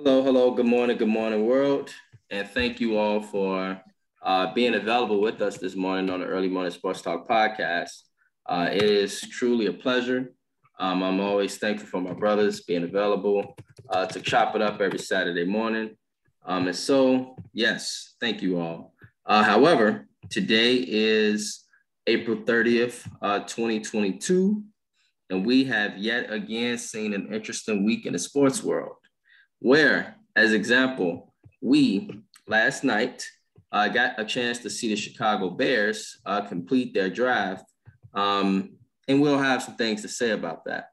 Hello, hello, good morning, good morning, world. And thank you all for uh, being available with us this morning on the Early Morning Sports Talk podcast. Uh, it is truly a pleasure. Um, I'm always thankful for my brothers being available uh, to chop it up every Saturday morning. Um, and so, yes, thank you all. Uh, however, today is April 30th, uh, 2022, and we have yet again seen an interesting week in the sports world where, as example, we last night uh, got a chance to see the Chicago Bears uh, complete their draft, um, and we'll have some things to say about that.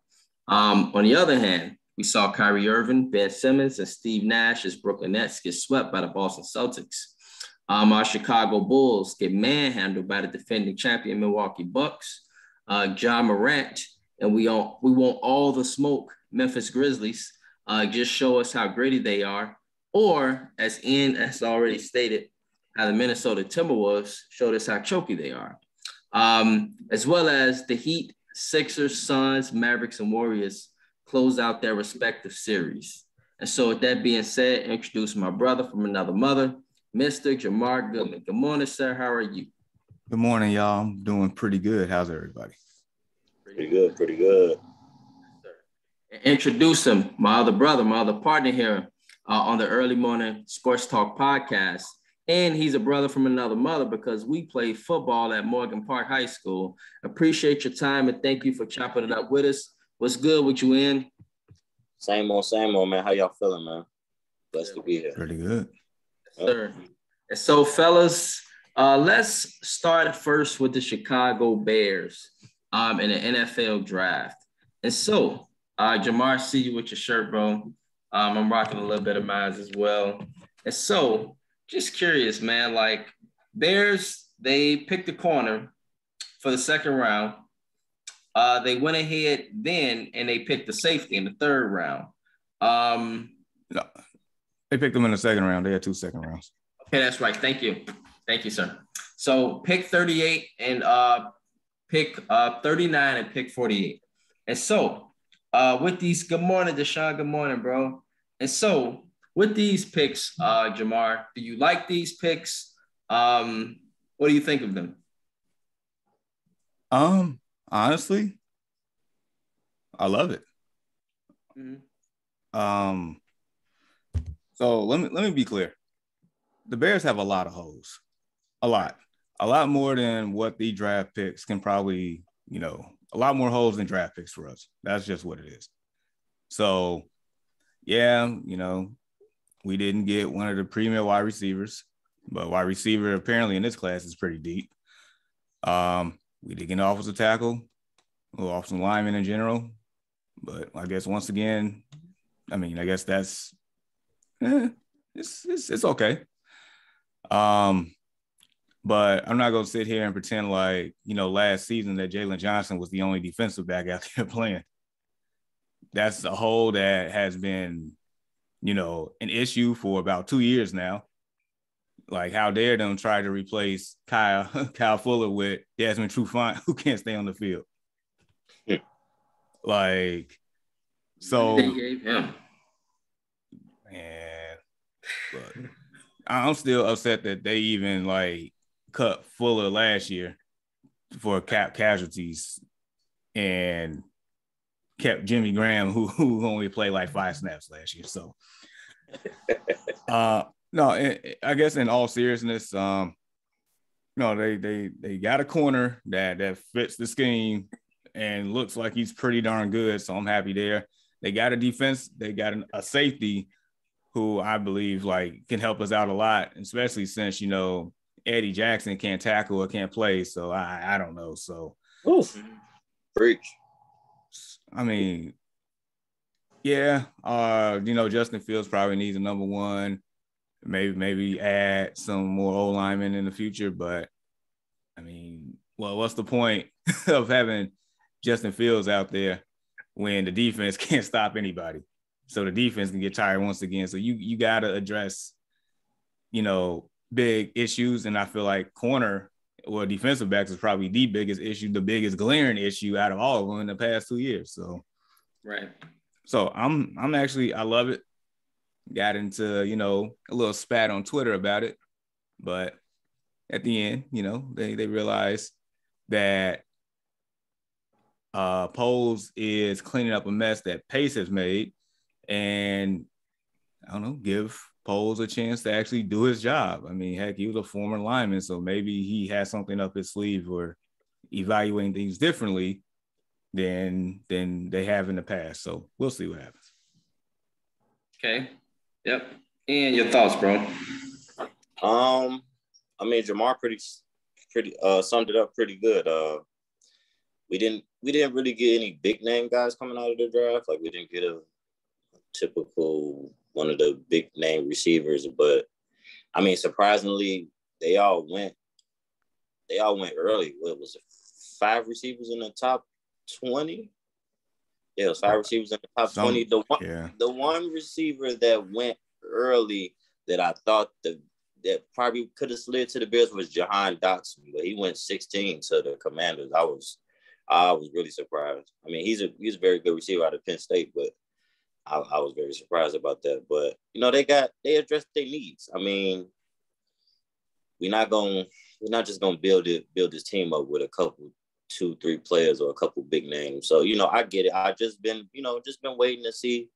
Um, on the other hand, we saw Kyrie Irving, Ben Simmons, and Steve Nash as Brooklyn Nets get swept by the Boston Celtics. Um, our Chicago Bulls get manhandled by the defending champion Milwaukee Bucks. Uh, Ja Morant, and we all we want all the smoke. Memphis Grizzlies uh, just show us how gritty they are, or as Ian has already stated, how the Minnesota Timberwolves showed us how choky they are, um, as well as the Heat, Sixers, Suns, Mavericks, and Warriors close out their respective series. And so, with that being said, introduce my brother from another mother, Mr. Jamar Goodman. Good morning, sir. How are you? Good morning, y'all. I'm doing pretty good. How's everybody? Pretty good, pretty good introduce him, my other brother, my other partner here uh, on the Early Morning Sports Talk podcast. And he's a brother from another mother because we play football at Morgan Park High School. Appreciate your time and thank you for chopping it up with us. What's good with you, in? Same old, same old, man. How y'all feeling, man? Blessed to be here. Pretty good. Yes, sir. And so, fellas, uh, let's start first with the Chicago Bears um, in the NFL draft. And so, uh, Jamar, see you with your shirt, bro. Um, I'm rocking a little bit of mine as well. And so, just curious, man. Like Bears, they picked the corner for the second round. Uh, they went ahead then and they picked the safety in the third round. Um, no, they picked them in the second round. They had two second rounds. Okay, that's right. Thank you. Thank you, sir. So pick 38 and uh, pick uh, 39 and pick 48. And so uh, with these, good morning, Deshaun. Good morning, bro. And so, with these picks, uh, Jamar, do you like these picks? Um, what do you think of them? Um, honestly, I love it. Mm-hmm. Um, so let me let me be clear. The Bears have a lot of holes, a lot, a lot more than what the draft picks can probably, you know, a lot more holes than draft picks for us. That's just what it is. So, yeah, you know, we didn't get one of the premier wide receivers, but wide receiver apparently in this class is pretty deep. Um, we did get an offensive tackle, offensive lineman in general, but I guess once again, I mean, I guess that's eh, it's, it's it's okay. Um, but I'm not gonna sit here and pretend like you know last season that Jaylon Johnson was the only defensive back out there playing. That's a hole that has been, you know, an issue for about two years now. Like how dare them try to replace Kyle Kyle Fuller with Desmond Trufant, who can't stay on the field. Yeah. Like, so they gave him. man, but I'm still upset that they even like cut Fuller last year for cap casualties and kept Jimmy Graham, who who only played like five snaps last year. So, uh, no, I guess in all seriousness, um, no, they they they got a corner that that fits the scheme and looks like he's pretty darn good. So I'm happy there. They got a defense. They got an, a safety who I believe like can help us out a lot, especially since you know Eddie Jackson can't tackle or can't play. So I, I don't know. So Oof. Preach. I mean, yeah, uh, you know, Justin Fields probably needs a number one. Maybe maybe add some more O linemen in the future, but I mean, well, what's the point of having Justin Fields out there when the defense can't stop anybody? So the defense can get tired once again. So you you got to address, you know, big issues, and I feel like corner or defensive backs is probably the biggest issue, the biggest glaring issue out of all of them in the past two years. So, right. So I'm I'm actually I love it. got into, you know, a little spat on Twitter about it. But at the end, you know, they they realized that uh Poles is cleaning up a mess that Pace has made and I don't know, give Poles a chance to actually do his job. I mean, heck, he was a former lineman, so maybe he has something up his sleeve or evaluating things differently than than they have in the past. So we'll see what happens. Okay. Yep. And your thoughts, bro? Um, I mean, Jamar pretty pretty uh summed it up pretty good. Uh, we didn't we didn't really get any big name guys coming out of the draft. Like we didn't get a typical one of the big name receivers, but I mean, surprisingly, they all went. They all went early. What was it? Five receivers in the top twenty. Yeah, it was five receivers in the top Some, twenty. The one, yeah. the one receiver that went early that I thought the that probably could have slid to the Bears was Jahan Dotson, but he went 16 to the Commanders. I was I was really surprised. I mean, he's a he's a very good receiver out of Penn State, but I, I was very surprised about that. But you know, they got they addressed their needs. I mean, we're not gonna we're not just gonna build it build this team up with a couple two three players or a couple big names. So you know, I get it. I just been you know just been waiting to see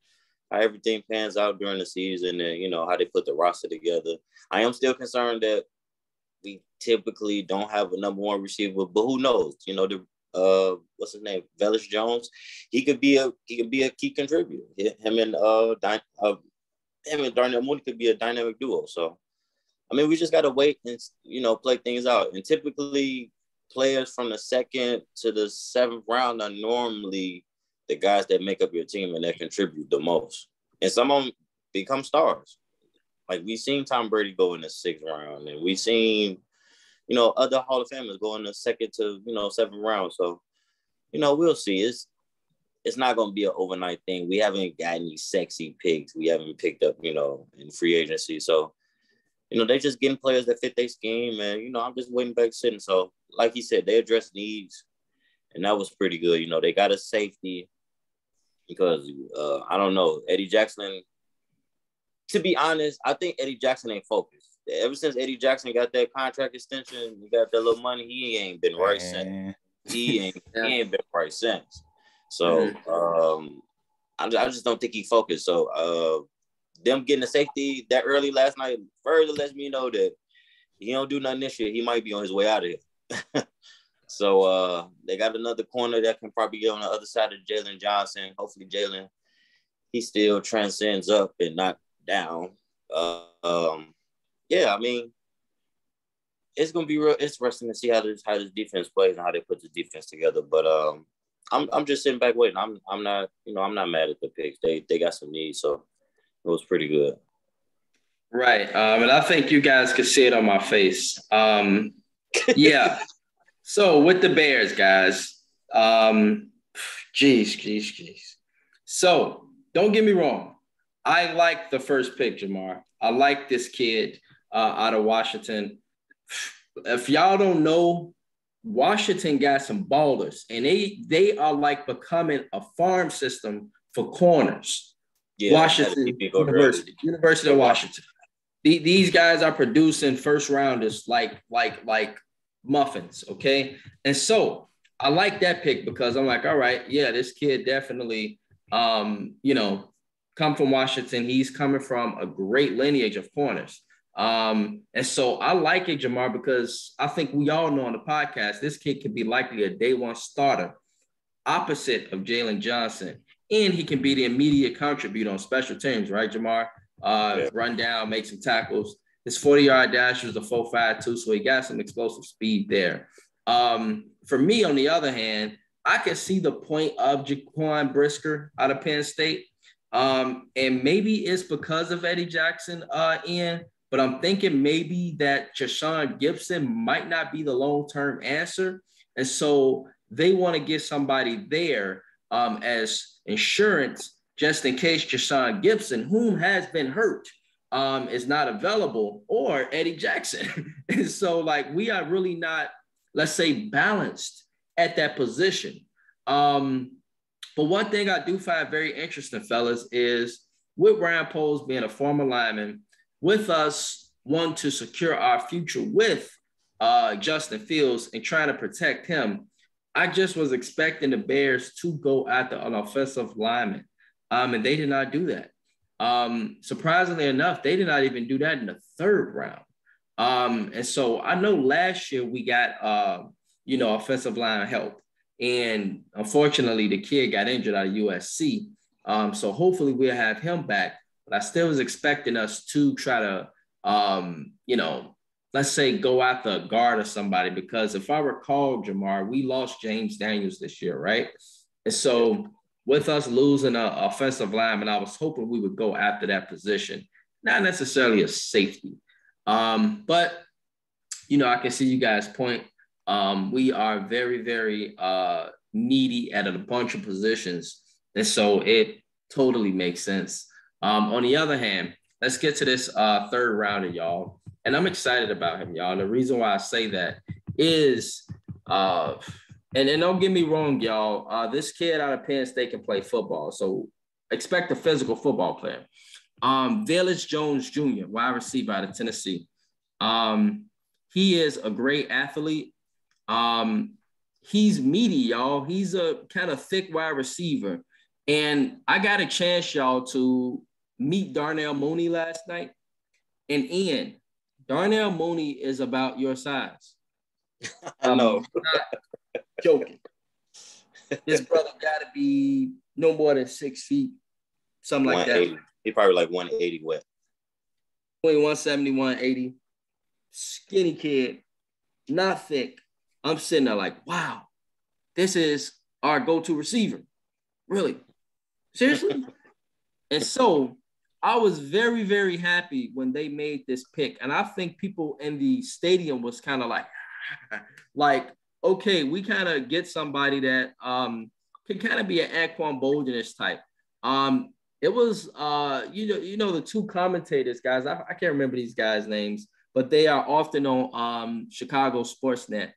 how everything pans out during the season and you know how they put the roster together. I am still concerned that we typically don't have a number one receiver, but who knows? You know, the uh what's his name? Velus Jones. He could be a he could be a key contributor. Him and uh, Dy- uh him and Darnell Mooney could be a dynamic duo. So I mean we just got to wait and you know play things out. And typically players from the second to the seventh round are normally the guys that make up your team and that contribute the most. And some of them become stars. Like we've seen Tom Brady go in the sixth round and we've seen you know, other Hall of Famers going the second to, you know, seventh round. So, you know, we'll see. It's it's not gonna be an overnight thing. We haven't got any sexy picks. We haven't picked up, you know, in free agency. So, you know, they're just getting players that fit their scheme. And, you know, I'm just waiting back sitting. So, like he said, they address needs. And that was pretty good. You know, they got a safety because uh, I don't know, Eddie Jackson. To be honest, I think Eddie Jackson ain't focused ever since Eddie Jackson got that contract extension, he got that little money. He ain't been right since. He ain't he ain't been right since. So mm-hmm. um, I, I just don't think he focused. So uh, them getting the safety that early last night further lets me know that he don't do nothing this year. He might be on his way out of here. so uh, they got another corner that can probably get on the other side of Jaylon Johnson. Hopefully, Jaylon he still transcends up and not down. Uh, um, yeah, I mean, it's gonna be real interesting to see how this how this defense plays and how they put the defense together. But um, I'm I'm just sitting back waiting. I'm I'm not you know I'm not mad at the picks. They they got some needs, so it was pretty good. Right, um, and I think you guys could see it on my face. Um, yeah. so with the Bears, guys, um, geez, geez, geez. So don't get me wrong. I like the first pick, Jamar. I like this kid uh, out of Washington. If y'all don't know, Washington got some ballers, and they they are like becoming a farm system for corners. Yeah, Washington University, University of Washington. The, these guys are producing first rounders like like like muffins, okay? And so I like that pick because I'm like, all right, yeah, this kid definitely, um, you know, come from Washington. He's coming from a great lineage of corners. Um, and so I like it, Jamar, because I think we all know on the podcast, this kid could be likely a day one starter opposite of Jaylon Johnson. And he can be the immediate contributor on special teams, right, Jamar? Uh, yeah. Run down, make some tackles. His 40 yard dash was a 4 5 2, so he got some explosive speed there. Um, for me, on the other hand, I can see the point of Jaquan Brisker out of Penn State. Um, and maybe it's because of Eddie Jackson uh, in, but I'm thinking maybe that Tashaun Gipson might not be the long term answer. And so they want to get somebody there um, as insurance just in case Tashaun Gipson, whom has been hurt, um, is not available, or Eddie Jackson. and so, like, we are really not, let's say, balanced at that position. Um, but one thing I do find very interesting, fellas, is with Ryan Poles being a former lineman, with us wanting to secure our future with uh, Justin Fields and trying to protect him, I just was expecting the Bears to go after an offensive lineman, um, and they did not do that. Um, surprisingly enough, they did not even do that in the third round. Um, and so I know last year we got, uh, you know, offensive line help, and unfortunately the kid got injured out of USC. Um, so hopefully we'll have him back. But I still was expecting us to try to, um, you know, let's say go after a guard or somebody because if I recall, Jamar, we lost James Daniels this year, right? And so with us losing an offensive lineman, I was hoping we would go after that position, not necessarily a safety. Um, but you know, I can see you guys' point. Um, we are very, very uh, needy at a bunch of positions, and so it totally makes sense. Um, on the other hand, let's get to this uh, third rounder, y'all. And I'm excited about him, y'all. And the reason why I say that is, uh, and, and don't get me wrong, y'all. Uh, this kid out of Penn State can play football. So expect a physical football player. Um, Velus Jones Jr., wide receiver out of Tennessee. Um, he is a great athlete. Um, he's meaty, y'all. He's a kind of thick wide receiver. And I got a chance, y'all, to meet Darnell Mooney last night. And Ian, Darnell Mooney is about your size. I um, know. joking. This brother got to be no more than six feet, something like that. He probably like 180 wet. 170, 180. Skinny kid, not thick. I'm sitting there like, wow, this is our go-to receiver. Really? Seriously? and so I was very, very happy when they made this pick. And I think people in the stadium was kind of like, like, okay, we kind of get somebody that um, can kind of be an Anquan Boldinish type. Um, it was uh, you know, you know, the two commentators, guys, I, I can't remember these guys' names, but they are often on um, Chicago Sportsnet.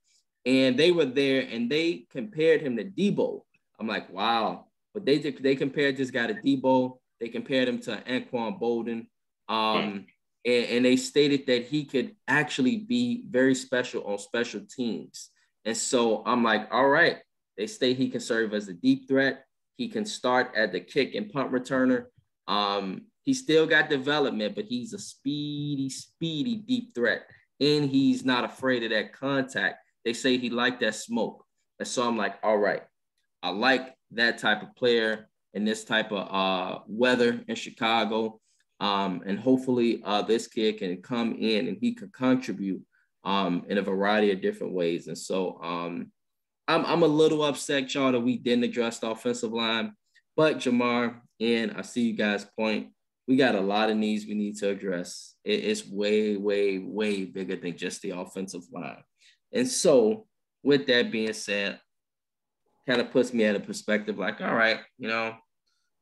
And they were there and they compared him to Deebo. I'm like, wow. But they they compared this guy to Deebo they compared him to Anquan Boldin. Um, and, and, they stated that he could actually be very special on special teams. And so I'm like, all right. They state he can serve as a deep threat. He can start at the kick and punt returner. Um, he still got development, but he's a speedy, speedy deep threat. And he's not afraid of that contact. They say he liked that smoke. And so I'm like, all right, I like that type of player in this type of uh, weather in Chicago. Um, and hopefully uh, this kid can come in and he can contribute um, in a variety of different ways. And so um, I'm, I'm a little upset, y'all, that we didn't address the offensive line. But Jamar, and I see you guys' point. We got a lot of needs we need to address. It, it's way, way, way bigger than just the offensive line. And so, with that being said, kind of puts me at a perspective like, all right, you know,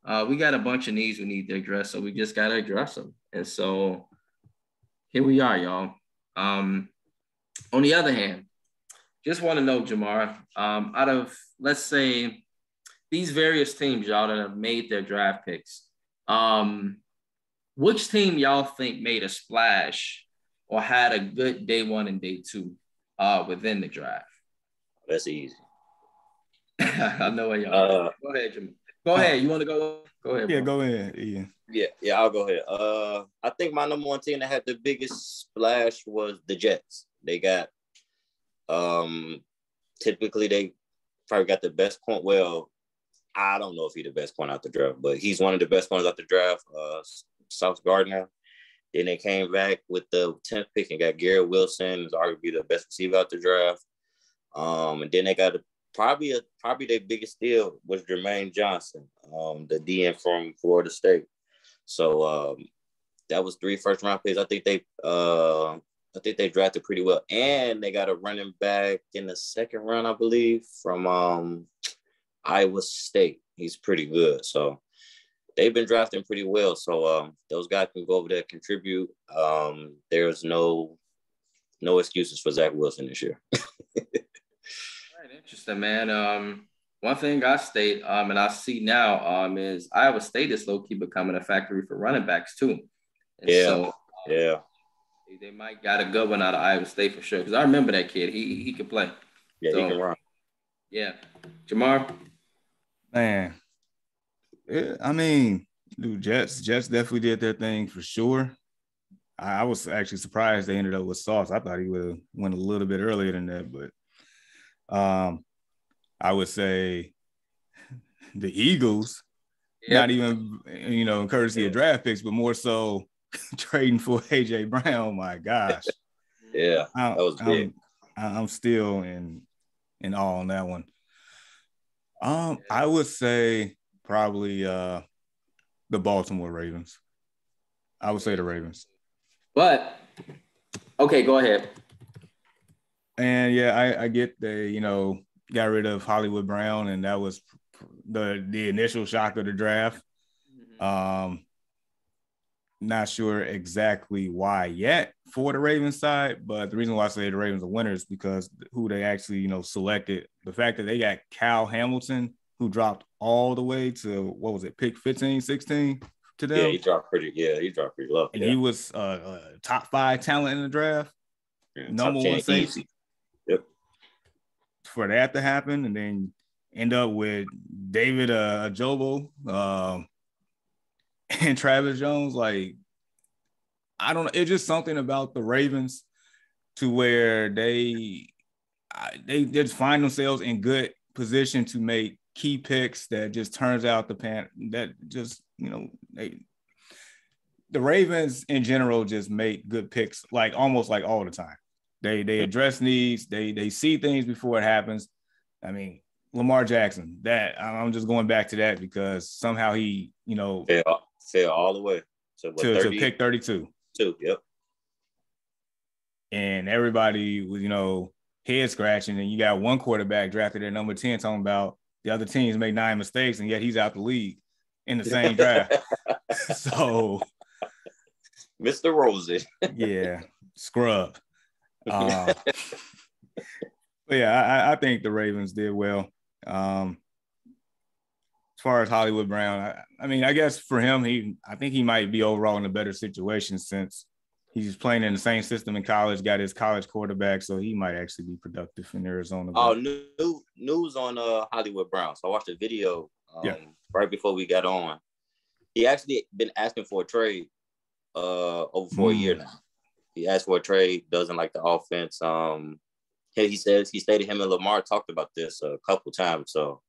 uh, we got a bunch of needs we need to address, so we just got to address them. And so here we are, y'all. Um, on the other hand, just want to know, Jamar, um, out of let's say these various teams, y'all, that have made their draft picks, um, which team y'all think made a splash or had a good day one and day two uh, within the draft? That's easy. I know what y'all. Uh, go ahead, Jim. Go ahead. You want to go? Go ahead. Yeah, bro. go ahead, Ian. Yeah, yeah, I'll go ahead. Uh, I think my number one team that had the biggest splash was the Jets. They got, um, typically they probably got the best point. Well, I don't know if he's the best point out the draft, but he's one of the best points out the draft. Uh, Sauce Gardner. Then they came back with the 10th pick and got Garrett Wilson, is arguably the best receiver out the draft. Um, and then they got a probably a, probably their biggest deal was Jermaine Johnson, um, the DN from Florida State. So um, that was three first round picks. I think they uh, I think they drafted pretty well, and they got a running back in the second round, I believe, from um, Iowa State. He's pretty good. So they've been drafting pretty well. So um, those guys can go over there contribute. Um, there's no no excuses for Zach Wilson this year. Interesting, man. Um, one thing I state, um, and I see now, um, is Iowa State is low key becoming a factory for running backs too. And yeah. So, yeah. They might got a good one out of Iowa State for sure. Because I remember that kid. He he could play. Yeah, so, he can run. Yeah. Jamar. Man. Yeah, I mean, dude, Jets, Jets definitely did their thing for sure. I, I was actually surprised they ended up with Sauce. I thought he would have went a little bit earlier than that, but um I would say the Eagles, yep. not even you know, courtesy of draft picks, but more so trading for AJ Brown. Oh my gosh. Yeah, that was big. I'm, I'm, still in in awe on that one. Um, I would say probably uh the Baltimore Ravens. I would say the Ravens. But okay, go ahead. And yeah, I, I get the you know got rid of Hollywood Brown, and that was the the initial shock of the draft. Mm-hmm. Um, not sure exactly why yet for the Ravens side, but the reason why I say the Ravens are winners because who they actually you know selected. The fact that they got Kyle Hamilton, who dropped all the way to what was it, pick 15, 16 to them. Yeah, he dropped pretty. Yeah, he dropped pretty low. And yeah. he was uh, a top five talent in the draft. Yeah, number one safety for that to happen, and then end up with David uh, Ojabo um, and Travis Jones. Like, I don't know. It's just something about the Ravens to where they they just find themselves in good position to make key picks that just turns out the pan that just you know they the Ravens in general just make good picks like almost like all the time. They they address needs. They they see things before it happens. I mean, Lamar Jackson. That I'm just going back to that because somehow he, you know, fell, fell all the way to, what, to, to pick 32. Two. Yep. And everybody was, you know, head scratching, and you got one quarterback drafted at number 10 talking about the other teams made nine mistakes, and yet he's out the league in the same draft. so Mr. Rosen. yeah, scrub. Uh, yeah, I, I, think the Ravens did well. Um, as far as Hollywood Brown, I, I, mean, I guess for him, he I think he might be overall in a better situation since he's playing in the same system in college, got his college quarterback, so he might actually be productive in Arizona. Oh, new news on uh, Hollywood Brown. So I watched a video um, yeah. right before we got on. He actually been asking for a trade uh, over for mm. a year hmm. now. He asked for a trade, doesn't like the offense. Um, he says he stated him and Lamar talked about this a couple times. So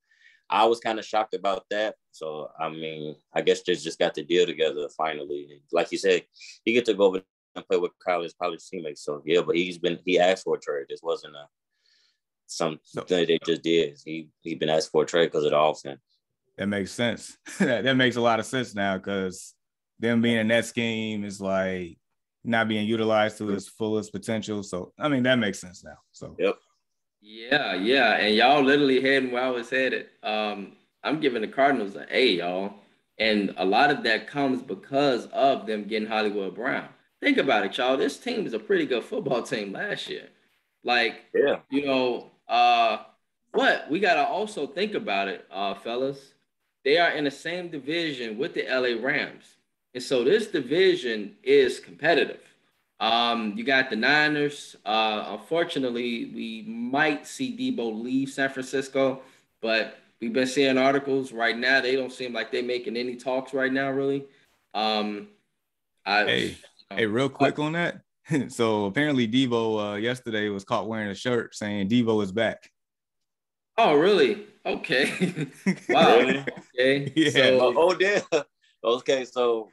I was kind of shocked about that. So I mean, I guess just just got the deal together finally. Like you said, he get to go over and play with college college teammates. So yeah, but he's been he asked for a trade. This wasn't a something no. they just did. He he been asked for a trade because of the offense. That makes sense. that makes a lot of sense now because them being in that scheme is like not being utilized to its fullest potential. So I mean that makes sense now. So yep. Yeah, yeah. And y'all literally heading where I was headed. Um, I'm giving the Cardinals an A, y'all. And a lot of that comes because of them getting Hollywood Brown. Think about it, y'all. This team is a pretty good football team last year. Like, yeah, you know, uh, what we gotta also think about it, uh, fellas. They are in the same division with the LA Rams. And so this division is competitive. Um, you got the Niners. Uh, unfortunately, we might see Deebo leave San Francisco, but we've been seeing articles right now. They don't seem like they're making any talks right now, really. Um, I, hey, you know, hey, real quick on that. so apparently, Deebo uh, yesterday was caught wearing a shirt saying Deebo is back. Oh, really? Okay. wow. okay. Yeah. So, oh, damn. Okay, so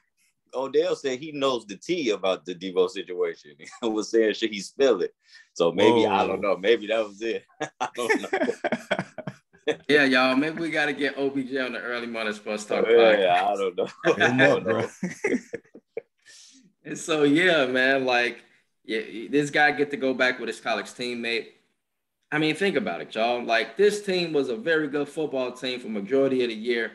Odell said he knows the tea about the Deebo situation. He was saying should he spill it? So maybe Whoa. I don't know. Maybe that was it. I don't know. yeah, y'all. Maybe we got to get OBJ on the early morning sports talk. Oh, yeah, I don't know. I don't know. and so yeah, man, like yeah, this guy get to go back with his college teammate. I mean, think about it, y'all. Like this team was a very good football team for majority of the year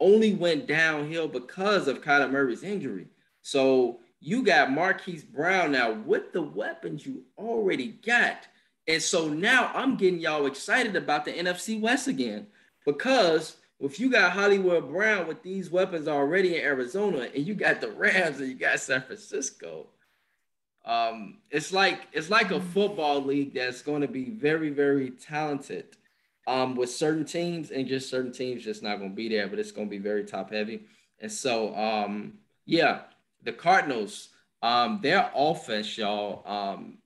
only went downhill because of Kyler Murray's injury. So you got Marquise Brown now with the weapons you already got. And so now I'm getting y'all excited about the NFC West again because if you got Hollywood Brown with these weapons already in Arizona, and you got the Rams and you got San Francisco, um, it's like it's like a football league that's going to be very, very talented um, with certain teams, and just certain teams just not going to be there, but it's going to be very top heavy. And so, um, yeah, the Cardinals, um, their offense, y'all, um,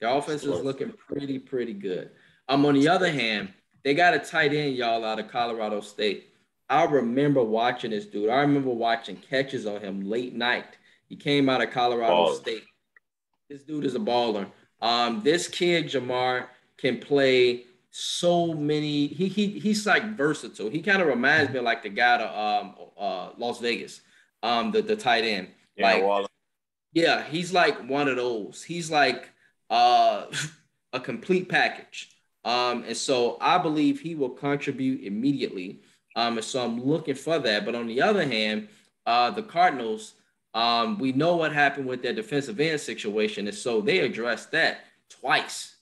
their offense is looking pretty, pretty good. Um, on the other hand, they got a tight end, y'all, out of Colorado State. I remember watching this dude. I remember watching catches on him late night. He came out of Colorado State. This dude is a baller. Um, this kid, Jamar, can play so many. He he he's like versatile. He kind of reminds me like the guy to um uh Las Vegas, um the the tight end. Yeah, like, Waller. yeah, he's like one of those. He's like uh a complete package. Um, and so I believe he will contribute immediately. Um, and so I'm looking for that. But on the other hand, uh, the Cardinals, um, we know what happened with their defensive end situation. And so they addressed that twice.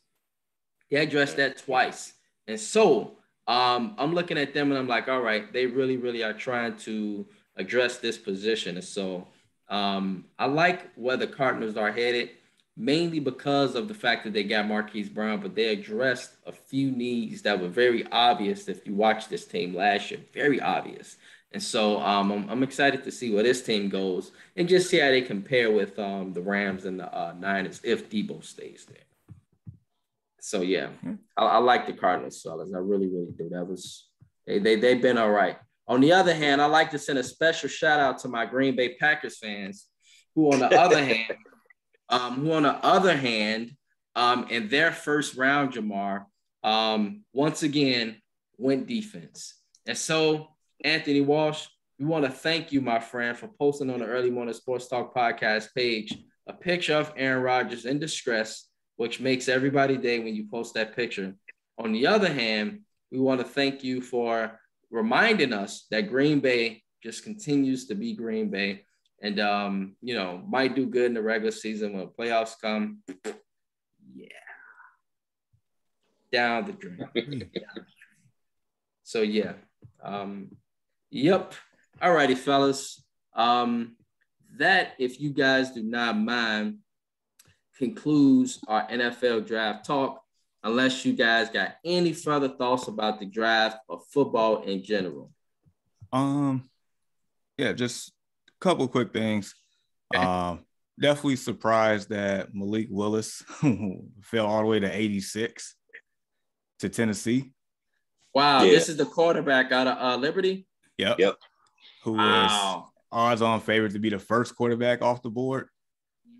They addressed that twice. And so um, I'm looking at them and I'm like, all right, they really, really are trying to address this position. And so um, I like where the Cardinals are headed mainly because of the fact that they got Marquise Brown, but they addressed a few needs that were very obvious if you watched this team last year, very obvious. And so um, I'm, I'm, excited to see where this team goes and just see how they compare with um, the Rams and the uh, Niners if Deebo stays there. So yeah, mm-hmm. I, I, like the Cardinals, fellas. I really, really do. That was they they they've been all right. On the other hand, I like to send a special shout out to my Green Bay Packers fans, who on the other hand um, who on the other hand, um, in their first round, Jamar, um, once again went defense. And so, Anthony Walsh, we want to thank you, my friend, for posting on the Early Morning Sports Talk podcast page a picture of Aaron Rodgers in distress, which makes everybody day when you post that picture. On the other hand, we want to thank you for reminding us that Green Bay just continues to be Green Bay and um, you know, might do good in the regular season when playoffs come. Yeah, down the drain. so yeah, um, yep. All righty, fellas. Um, that, if you guys do not mind, concludes our NFL draft talk. Unless you guys got any further thoughts about the draft or football in general. Um, yeah, just a couple quick things. Um, definitely surprised that Malik Willis fell all the way to 86 to Tennessee. Wow, yeah. this is the quarterback out of uh, Liberty. Yep. Yep. Who wow. odds on favorite to be the first quarterback off the board.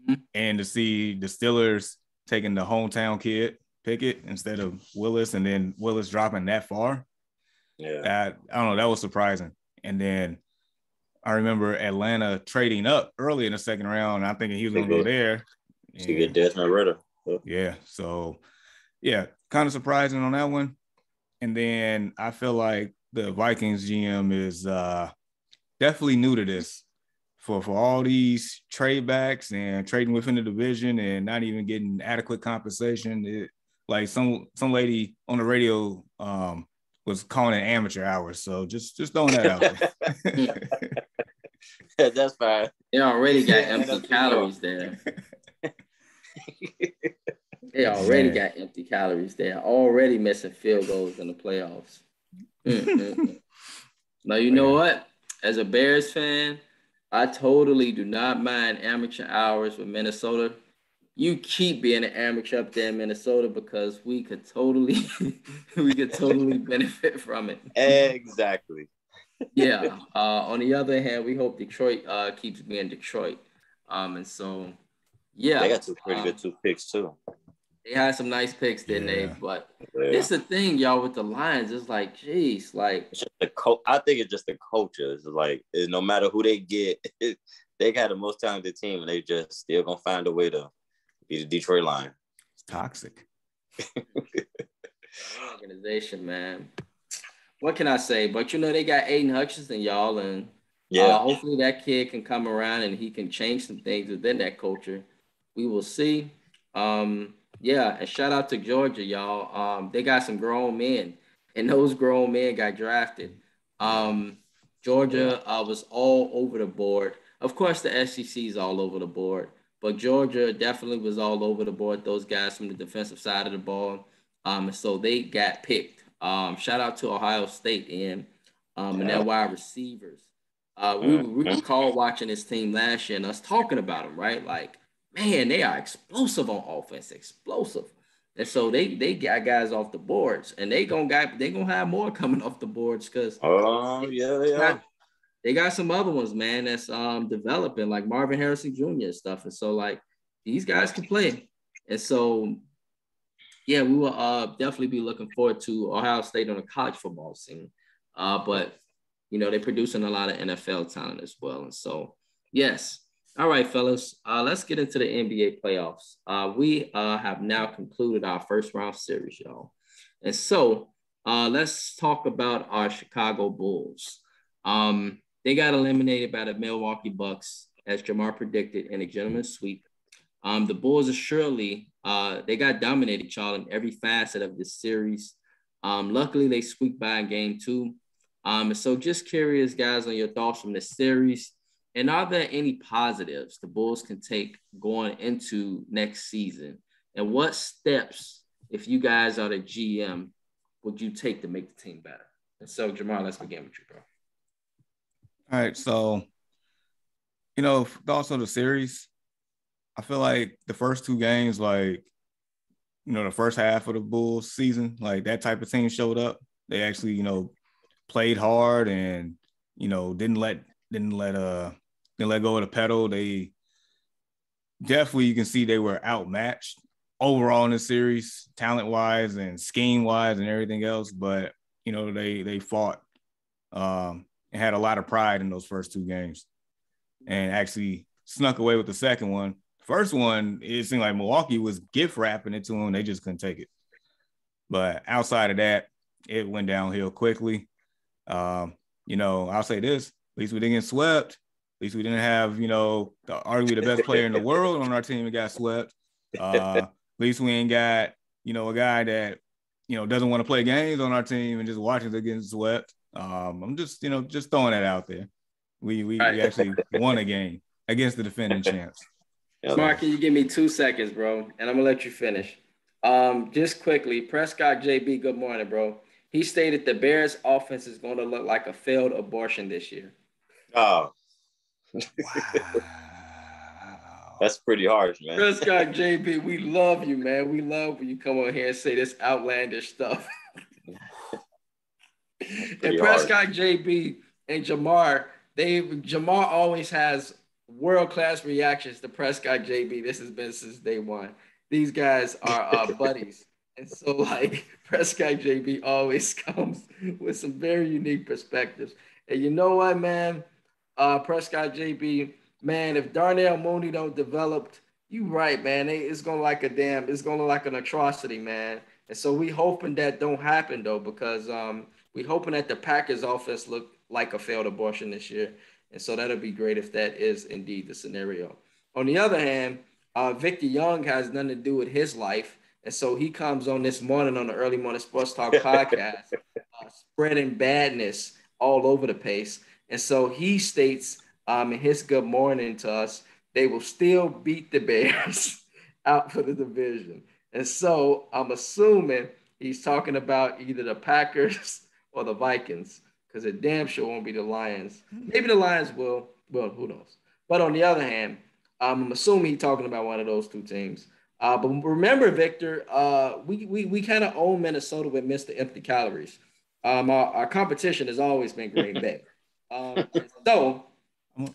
Mm-hmm. And to see the Steelers taking the hometown kid Pickett instead of Willis, and then Willis dropping that far. Yeah. That I don't know, that was surprising. And then I remember Atlanta trading up early in the second round. I'm thinking he was going to go there. To get Desmond Ridder. Yeah. So, yeah, kind of surprising on that one. And then I feel like the Vikings GM is uh, definitely new to this for for all these trade backs and trading within the division and not even getting adequate compensation. It, like some some lady on the radio um, was calling it amateur hours. So just just throwing that out there. That's fine. They already got empty calories there. they already Man. got empty calories there. Already missing field goals in the playoffs. Mm-hmm. now you know what? As a Bears fan, I totally do not mind amateur hours with Minnesota. You keep being an amateur up there in Minnesota because we could totally, we could totally benefit from it. Exactly yeah. Uh, on the other hand, we hope Detroit uh, keeps being Detroit. Um, and so, yeah, they got two pretty um, good two picks too. They had some nice picks, didn't yeah. they? But yeah. it's the thing, y'all, with the Lions. It's like, geez, like it's the co- I think it's just the culture. It's like it's no matter who they get, they got the most talented team, and they just still gonna find a way to be the Detroit Lion. It's toxic. organization, man what can I say? But you know, they got Aidan Hutchinson, y'all, and yeah, uh, hopefully that kid can come around and he can change some things within that culture. We will see. Um, yeah, and shout out to Georgia, y'all. Um, they got some grown men. and those grown men got drafted. Um, Georgia uh, was all over the board. Of course, the SEC is all over the board, but Georgia definitely was all over the board. Those guys from the defensive side of the ball, um, and so they got picked. Um, shout out to Ohio State and um, and their wide receivers. Uh, we, we recall watching this team last year and us talking about them, right? Like, man, they are explosive on offense, explosive. And so they they got guys off the boards, and they gonna got they gonna have more coming off the boards because oh yeah yeah got, they got some other ones, man, that's um developing like Marvin Harrison Jr. and stuff. And so like these guys can play, and so yeah, we will uh definitely be looking forward to Ohio State on the college football scene. Uh, but you know they're producing a lot of NFL talent as well, and so yes, all right, fellas, uh, let's get into the NBA playoffs. Uh, we uh, have now concluded our first round series, y'all. And so uh, let's talk about our Chicago Bulls. Um, they got eliminated by the Milwaukee Bucks, as Jamar predicted, in a gentleman's sweep. Um, the Bulls are surely, uh, they got dominated, y'all, in every facet of this series. Um, luckily, they squeaked by in game two. Um, so just curious, guys, on your thoughts from this series and are there any positives the Bulls can take going into next season? And what steps, if you guys are the GM, would you take to make the team better? And so, Jamar, let's begin with you, bro. All right. So, you know, also the series, I feel like the first two games, like, you know, the first half of the Bulls season, like that type of team showed up. They actually, you know, played hard and, you know, didn't let didn't let uh they let go of the pedal. They definitely you can see they were outmatched overall in the series, talent wise and scheme wise and everything else. But you know, they they fought um, and had a lot of pride in those first two games, and actually snuck away with the second one. First one, it seemed like Milwaukee was gift wrapping it to them. They just couldn't take it. But outside of that, it went downhill quickly. Um, you know, I'll say this: at least we didn't get swept least we didn't have, you know, the, arguably the best player in the world on our team and got swept. Uh, at least we ain't got, you know, a guy that, you know, doesn't want to play games on our team and just watches it getting swept. Um, I'm just, you know, just throwing that out there. We we, right. we actually won a game against the defending champs. Mark, can you give me two seconds, bro? And I'm gonna let you finish. Um, just quickly, Prescott JB, good morning, bro. He stated the Bears offense is going to look like a failed abortion this year. Oh, Wow. That's pretty harsh, man. Prescott JB, we love you, man. We love when you come on here and say this outlandish stuff. and Prescott harsh. JB and Jamar, they Jamar always has world class reactions to Prescott JB. This has been since day one. These guys are uh, buddies. And so, like, Prescott JB always comes with some very unique perspectives. And you know what, man? Uh, Prescott JB, man, if Darnell Mooney don't develop, you right, man. It's gonna like a damn, it's gonna like an atrocity, man. And so we hoping that don't happen though, because um, we hoping that the Packers offense look like a failed abortion this year. And so that'll be great if that is indeed the scenario. On the other hand, uh, Victor Young has nothing to do with his life. And so he comes on this morning on the Early Morning Sports Talk podcast, uh, spreading badness all over the place. And so he states um, in his good morning to us, they will still beat the Bears out for the division. And so I'm assuming he's talking about either the Packers or the Vikings, because it damn sure won't be the Lions. Maybe the Lions will. Well, who knows? But on the other hand, um, I'm assuming he's talking about one of those two teams. Uh, but remember, Victor, uh, we we, we kind of own Minnesota with Mr. Empty Calories. Um, our, our competition has always been Green Bay. Um, so,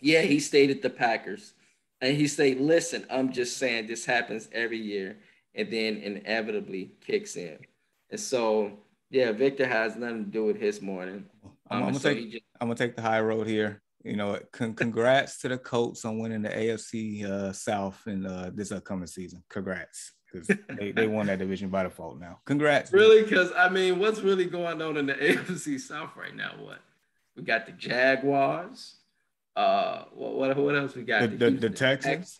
yeah, he stayed at the Packers. And he said, listen, I'm just saying this happens every year and then inevitably kicks in. And so, yeah, Victor has nothing to do with his morning. I'm, gonna, so take, just, I'm gonna take the high road here. You know, con- congrats to the Colts on winning the AFC uh, South in uh, this upcoming season. Congrats, because they, they won that division by default now. Congrats. Really? Because I mean, what's really going on in the AFC South right now? What? We got the Jaguars. Uh, what what, else we got? The, the, the Texans.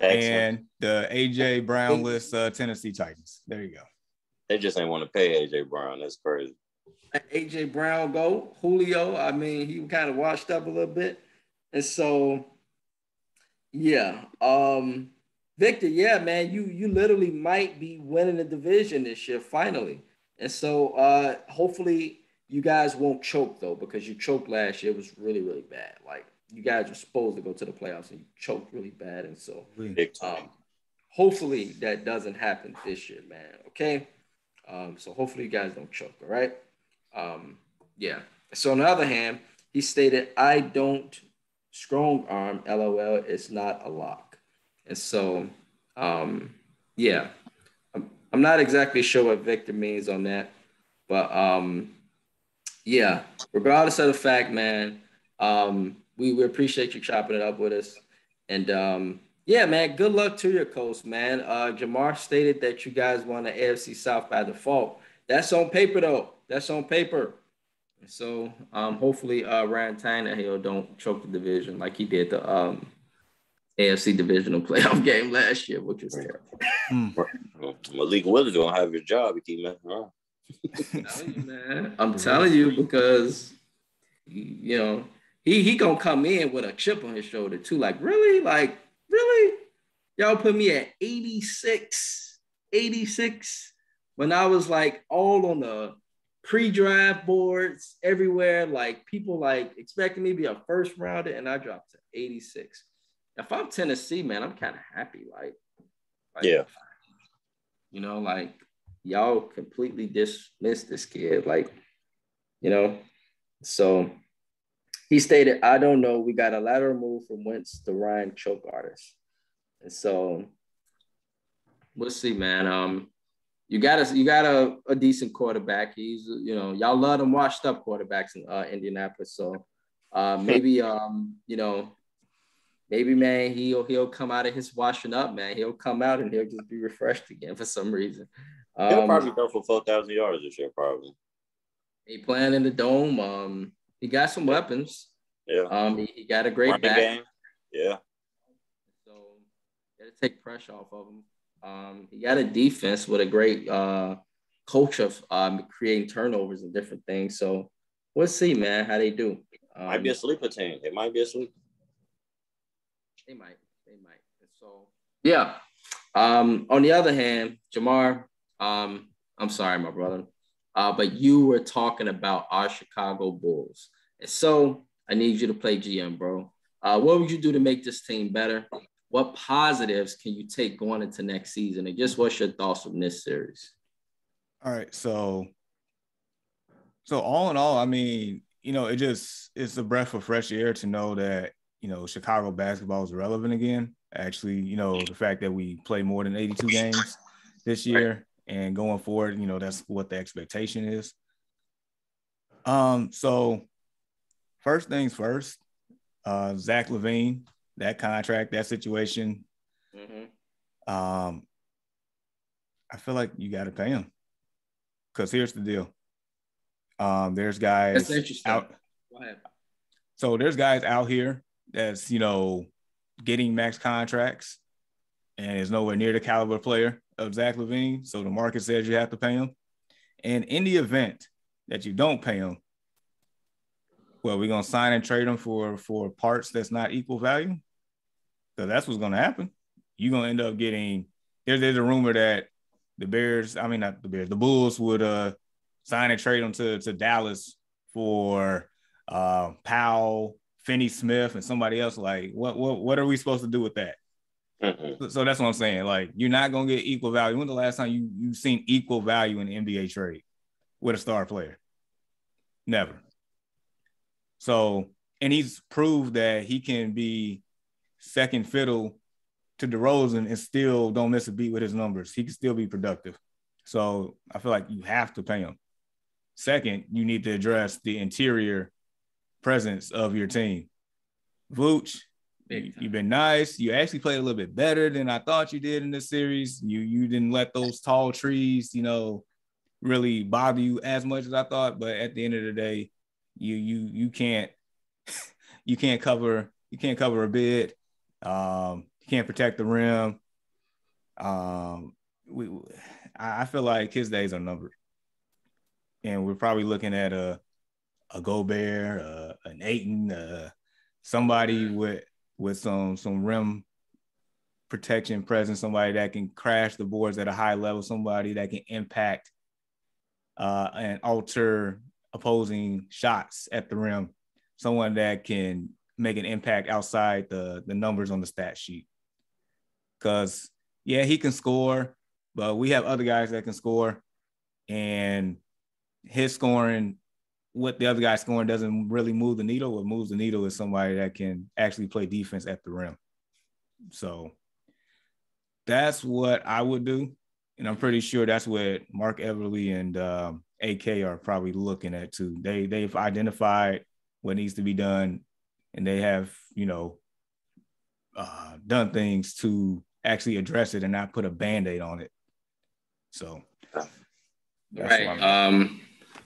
And the AJ Brownless uh, Tennessee Titans. There you go. They just ain't want to pay AJ Brown. That's crazy. AJ Brown go. Julio, I mean, he kind of washed up a little bit. And so, yeah. Um, Victor, yeah, man, you you literally might be winning the division this year finally. And so uh hopefully you guys won't choke though, because you choked last year. It was really, really bad. Like you guys were supposed to go to the playoffs and you choked really bad. And so um, hopefully that doesn't happen this year, man. Okay. Um, so hopefully you guys don't choke, all right? Um, yeah. So on the other hand, he stated, I don't strong arm, LOL, it's not a lock. And so, um, yeah, I'm, I'm not exactly sure what Victor means on that, but um, yeah, regardless of the fact, man, um, we, we appreciate you chopping it up with us. And um, yeah, man, good luck to your coach, man. Uh, Jamar stated that you guys won the AFC South by default. That's on paper, though. That's on paper. So um, hopefully uh, Ryan Tannehill don't choke the division like he did the um, AFC divisional playoff game last year, which was terrible. Mm. Malik Willis gonna have your job if he messing around. I'm telling you, man. I'm telling you because you know he he gonna come in with a chip on his shoulder too. Like really, like really, y'all put me at 86, 86 when I was like all on the pre-draft boards everywhere, like people like expecting me to be a first rounder, and I dropped to 86. If I'm Tennessee, man, I'm kind of happy. Like, like, yeah, you know, like y'all completely dismissed this kid. Like, you know, so he stated, I don't know. We got a lateral move from Wentz to Ryan choke artist. And so we'll see, man. Um, you got a you got a, a decent quarterback. He's you know y'all love them washed up quarterbacks in uh, Indianapolis. So uh, maybe um you know maybe man he'll he'll come out of his washing up man. He'll come out and he'll just be refreshed again for some reason. Um, he'll probably go for four thousand yards this year probably. He playing in the dome. Um, he got some weapons. Yeah. Um, he, he got a great Running back. Game. Yeah. So gotta take pressure off of him. Um, he got a defense with a great uh, coach of um, creating turnovers and different things. So we'll see, man, how they do. Um, might be a sleeper team. It might be a sleeper. They might. They might. And so yeah. Um, on the other hand, Jamar, um, I'm sorry, my brother, uh, but you were talking about our Chicago Bulls, and so I need you to play GM, bro. Uh, what would you do to make this team better? what positives can you take going into next season? And just what's your thoughts on this series? All right. So, so all in all, I mean, you know, it just it's a breath of fresh air to know that, you know, Chicago basketball is relevant again. Actually, you know, the fact that we play more than 82 games this year. And going forward, you know, that's what the expectation is. Um, so first things first, uh, Zach LaVine, that contract, that situation. Mm-hmm. Um, I feel like you got to pay him because here's the deal. Um, there's guys out. So there's guys out here that's you know getting max contracts and is nowhere near the caliber player of Zach LaVine. So the market says you have to pay him. And in the event that you don't pay him, well, we're gonna sign and trade him for for parts that's not equal value. So that's what's going to happen. You're going to end up getting. There's a rumor that the Bears, I mean not the Bears, the Bulls would uh sign and trade them to to Dallas for uh Powell, Finney Smith, and somebody else. Like, what what what are we supposed to do with that? Mm-hmm. So, so, that's what I'm saying. Like, you're not gonna get equal value. When the last time you you've seen equal value in NBA trade with a star player? Never. So, and he's proved that he can be second fiddle to DeRozan and still don't miss a beat with his numbers. He can still be productive. So I feel like you have to pay him. Second, you need to address the interior presence of your team. Vooch, you've been nice. You actually played a little bit better than I thought you did in this series. You you didn't let those tall trees, you know, really bother you as much as I thought. But at the end of the day, you you you can't you can't cover you can't cover a bid. Um, can't protect the rim. Um, we, I feel like his days are numbered. and we're probably looking at a a Gobert, uh, an Ayton, uh, somebody with with some some rim protection presence, somebody that can crash the boards at a high level, somebody that can impact uh, and alter opposing shots at the rim, someone that can make an impact outside the the numbers on the stat sheet. Because yeah, he can score, but we have other guys that can score, and his scoring, what the other guy scoring doesn't really move the needle. What moves the needle is somebody that can actually play defense at the rim. So that's what I would do, and I'm pretty sure that's what Marc Eversley and um, AK are probably looking at too. They they've identified what needs to be done, and they have you know uh, done things to actually address it and not put a band-aid on it. So right. Um,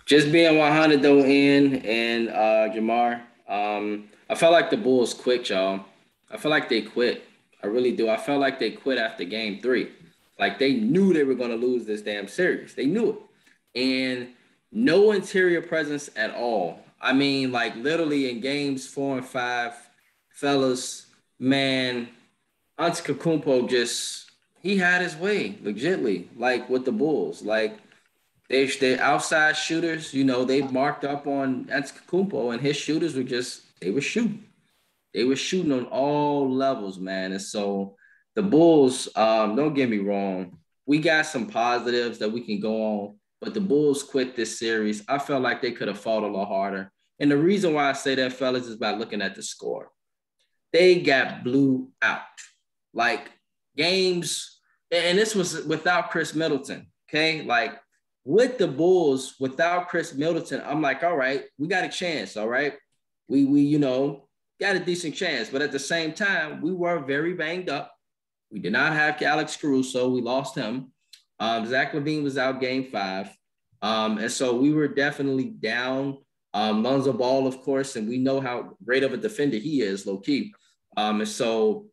just being 100 though, in and uh, Jamar. Um, I felt like the Bulls quit, y'all. I feel like they quit. I really do. I felt like they quit after game three. Like they knew they were going to lose this damn series. They knew it. And no interior presence at all. I mean, like literally in games four and five, fellas, man, Antetokounmpo just he had his way, legitly, like with the Bulls. Like they they outside shooters, you know, they marked up on Antetokounmpo, and his shooters were just they were shooting. They were shooting on all levels, man. And so the Bulls, um, don't get me wrong, we got some positives that we can go on, but the Bulls quit this series. I felt like they could have fought a lot harder. And the reason why I say that, fellas, is by looking at the score. They got blew out. Like games, and this was without Khris Middleton. Okay. Like with the Bulls, without Khris Middleton, I'm like, all right, we got a chance. All right. We we, you know, got a decent chance. But at the same time, we were very banged up. We did not have Alex Caruso. We lost him. Um, Zach LaVine was out game five. Um, and so we were definitely down. Um, Lonzo Ball, of course, and we know how great of a defender he is, low key. Um, and so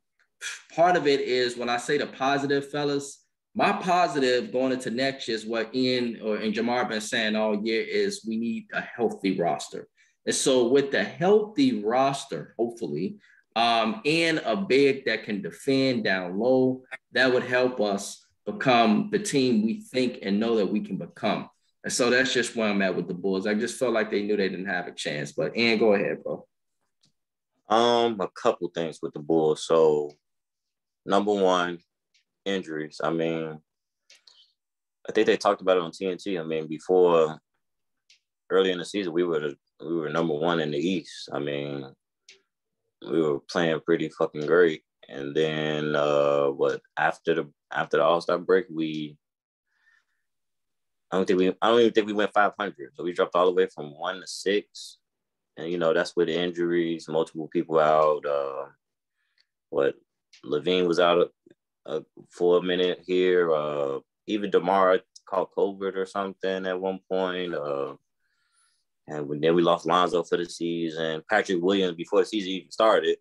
part of it is when I say the positive, fellas, my positive going into next year is what Ian or and Jamar been saying all year is we need a healthy roster. And so with the healthy roster, hopefully, um, and a big that can defend down low, that would help us become the team we think and know that we can become. And so that's just where I'm at with the Bulls. I just felt like they knew they didn't have a chance. But Ian, go ahead, bro. Um, a couple things with the Bulls. So, number one, injuries. I mean, I think they talked about it on TNT. I mean, before early in the season, we were we were number one in the East. I mean, we were playing pretty fucking great. And then uh what after the after the All Star break, we I don't think we I don't even think we went 500. So we dropped all the way from one to six, and you know that's with injuries, multiple people out. Uh, what LaVine was out uh, for a minute here. Uh, even DeMar caught COVID or something at one point. Uh, and then we lost Lonzo for the season. Patrick Williams before the season even started.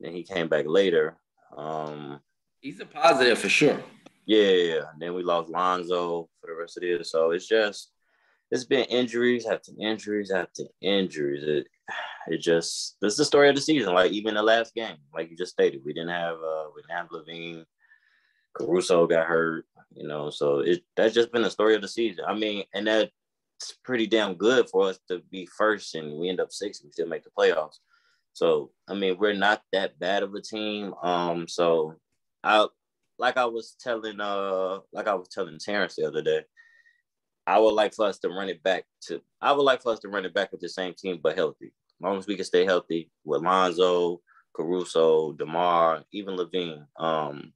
Then he came back later. Um, He's a positive for sure. Yeah. And then we lost Lonzo for the rest of the year. So it's just it's been injuries after injuries after injuries. It it just this is the story of the season. Like even the last game, like you just stated, we didn't have uh we didn't have LaVine. Caruso got hurt, you know, so it that's just been the story of the season. I mean, and that's pretty damn good for us to be first and we end up sixth and we still make the playoffs. So I mean, we're not that bad of a team. Um, so I like I was telling uh like I was telling Terrence the other day, I would like for us to run it back to I would like for us to run it back with the same team but healthy. As long as we can stay healthy with Lonzo, Caruso, DeMar, even LaVine. Um,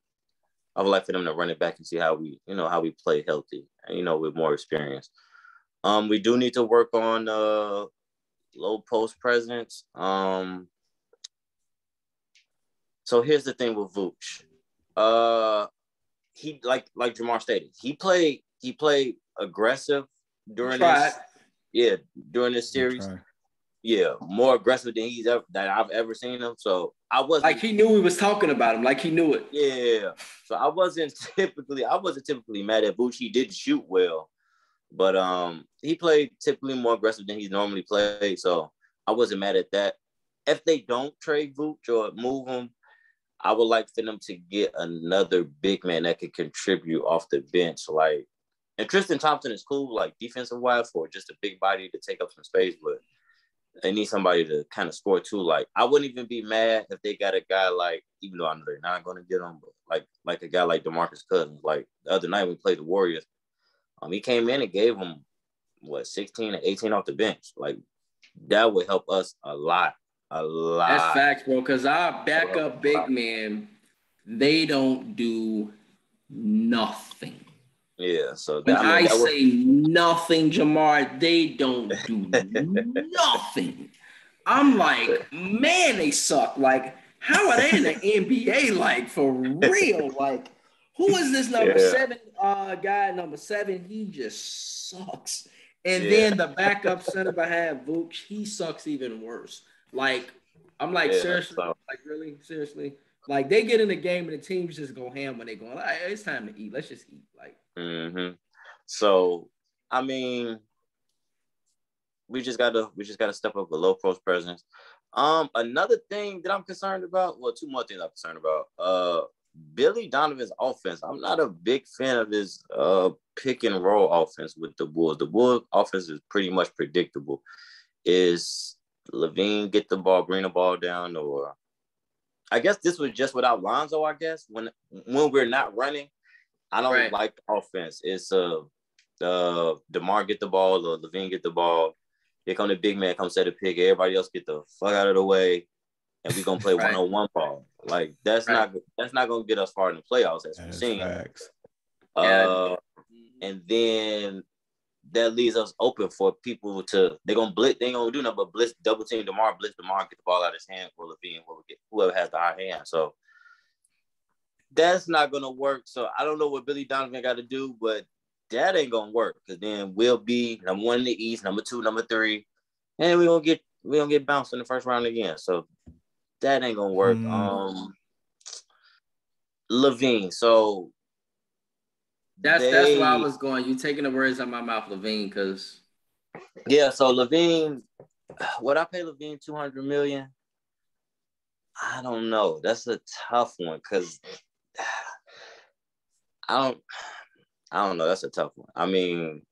I would like for them to run it back and see how we, you know, how we play healthy, and, you know, with more experience. Um, we do need to work on uh, low post presence. Um, so here's the thing with Vooch. Uh, he like like Jamar stated, he played he played aggressive during this. Yeah, during this series. Yeah, more aggressive than he's ever that I've ever seen him. So I was like he knew we was talking about him, like he knew it. Yeah. So I wasn't typically I wasn't typically mad at Vooch. He didn't shoot well. But um, he played typically more aggressive than he's normally played, so I wasn't mad at that. If they don't trade Vooch or move him, I would like for them to get another big man that could contribute off the bench. Like, and Tristan Thompson is cool, like defensive wise, for just a big body to take up some space, but they need somebody to kind of score too. Like, I wouldn't even be mad if they got a guy like, even though I know they're not going to get him, but like like a guy like DeMarcus Cousins. Like the other night we played the Warriors, um, he came in and gave him what 16 or 18 off the bench. Like that would help us a lot. A lot. That's facts, bro. Because our backup big man, they don't do nothing. Yeah. So that, I, mean, I say was... nothing, Jamar, they don't do nothing. I'm like, man, they suck. Like, how are they in the NBA? Like, for real? Like, who is this number yeah. seven uh, guy? Number seven, he just sucks. And yeah. then the backup center behind Vooch, he sucks even worse. Like, I'm like, yeah, seriously, like really, seriously. Like they get in the game and the teams just go ham when they go, like, it's time to eat. Let's just eat. Like, mm-hmm. so I mean, we just gotta we just gotta step up a low post presence. Um, another thing that I'm concerned about, well, two more things I'm concerned about. Uh, Billy Donovan's offense. I'm not a big fan of his uh pick and roll offense with the Bulls. The Bulls offense is pretty much predictable. Is LaVine get the ball, bring the ball down, or I guess this was just without Lonzo. I guess when when we're not running, I don't right. like offense. It's uh uh DeMar get the ball or LaVine get the ball. Here come the big man, come set a pick. Everybody else get the fuck out of the way and we're gonna play one on one ball. Like that's right. not that's not gonna get us far in the playoffs as we've seen. Uh, yeah. and then that leaves us open for people to they're gonna blitz, they ain't gonna do nothing but blitz, double team DeMar, blitz DeMar, get the ball out of his hand for LaVine, whoever, get, whoever has the high hand. So that's not gonna work. So I don't know what Billy Donovan got to do, but that ain't gonna work because then we'll be number one in the East, number two, number three, and we gonna get we gonna get bounced in the first round again. So that ain't gonna work. Mm. Um, LaVine. So that's they, that's where I was going. You taking the words out of my mouth, LaVine, because yeah. So LaVine, would I pay LaVine two hundred million? I don't know. That's a tough one because I don't. I don't know. That's a tough one. I mean,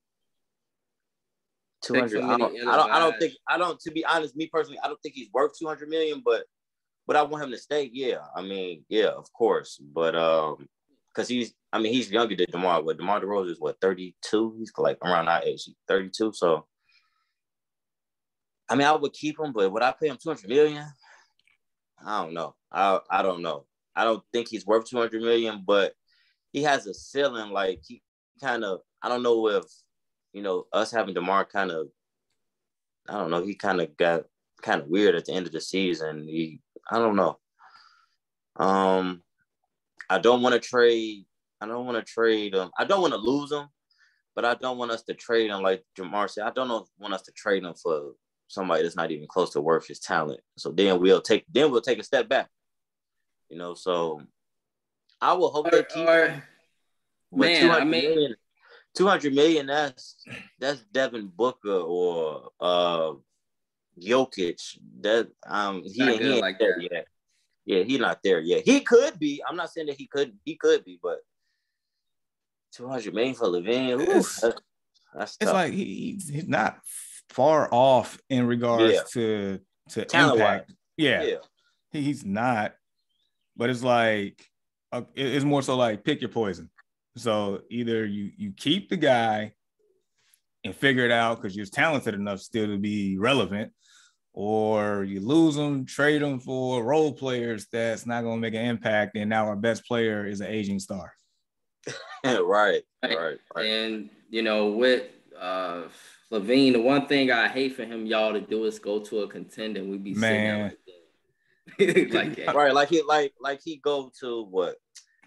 two hundred. I don't. I don't. I don't think. I don't. To be honest, me personally, I don't think he's worth two hundred million. But but I want him to stay. Yeah, I mean, yeah, of course. But um, because he's, I mean, he's younger than DeMar. But DeMar DeRozan is what 32. He's like around our age, 32. So, I mean, I would keep him, but would I pay him 200 million? I don't know. I I don't know. I don't think he's worth 200 million, but he has a ceiling. Like he kind of, I don't know if you know us having DeMar kind of, I don't know. He kind of got kind of weird at the end of the season. He I don't know. Um, I don't want to trade. I don't want to trade him. I don't want to lose him, but I don't want us to trade him like Jamar said. I don't want us to trade him for somebody that's not even close to worth his talent. So then we'll take then we'll take a step back. You know, so I will hope they keep or, man, 200 I mean, million, 200 million that's that's Devin Booker or uh Jokic, that um he, he ain't like there that. yet. Yeah, he's not there yet. He could be. I'm not saying that he couldn't. He could be, but 200 million for LaVine. Oof, that's, that's it's like he, he's not far off in regards yeah. to to Talent impact. Yeah. yeah, he's not. But it's like uh, it's more so like pick your poison. So either you you keep the guy and figure it out because you're talented enough still to be relevant, or you lose them, trade them for role players that's not going to make an impact, and now our best player is an aging star. right, right, right. And you know, with uh LaVine, the one thing I hate for him, y'all, to do is go to a contender. We be man. like right, like he like like he go to what?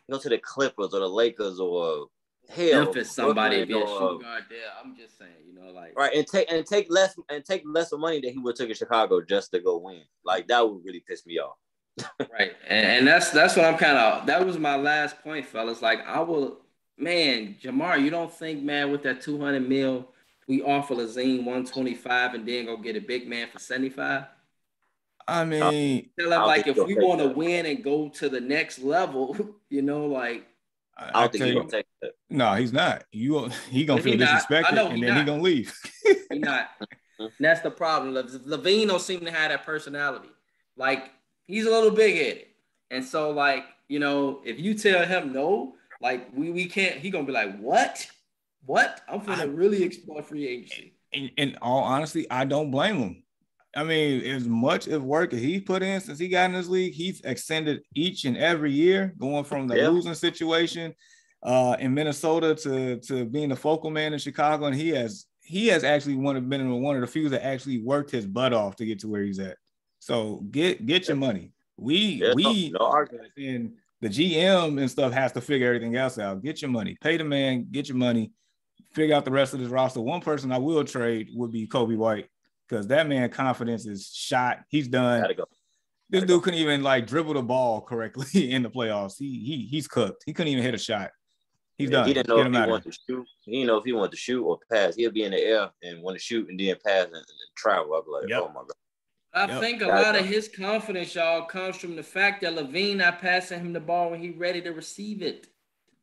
Go to the Clippers or the Lakers or hell, Memphis somebody be a shooting guard there. I'm just saying, you know, like right and take and take less and take less of money than he would took in Chicago just to go win. Like that would really piss me off. right, and, and that's that's what I'm kind of. That was my last point, fellas. Like I will man, Jamar, you don't think, man, with that 200 mil, we offer LaVine 125 and then go get a big man for 75? I mean, Tell him like if we want to win and go to the next level, you know, like I don't think he's gonna take that. No, he's not. You he gonna He feel not. Disrespected know and he then he gonna leave. he not. And That's the problem. Levine don't seem to have that personality. Like he's a little big headed, and so like you know, if you tell him no, like we we can't, he gonna be like, what, what? I'm gonna I- really explore free agency. in, in all honesty, I don't blame him. I mean, as much of work as he put in since he got in this league, he's extended each and every year, going from the Yeah. losing situation uh, in Minnesota to to being the focal man in Chicago, and he has he has actually one of been one of the few that actually worked his butt off to get to where he's at. So get get your money. We Yeah, we no argument. and the GM and stuff has to figure everything else out. Get your money, pay the man, get your money, figure out the rest of this roster. One person I will trade would be Coby White because that man confidence is shot. He's done. Gotta go. This dude couldn't even like dribble the ball correctly in the playoffs. He he he's cooked. He couldn't even hit a shot. He's done. He didn't know Get if he out wanted to shoot. He didn't know if he wanted to shoot or pass. He'll be in the air and want to shoot and then pass and, and travel. I'll be like, Yep. oh my god. I Yep. think a Gotta lot of his confidence, y'all, comes from the fact that LaVine not passing him the ball when he ready to receive it.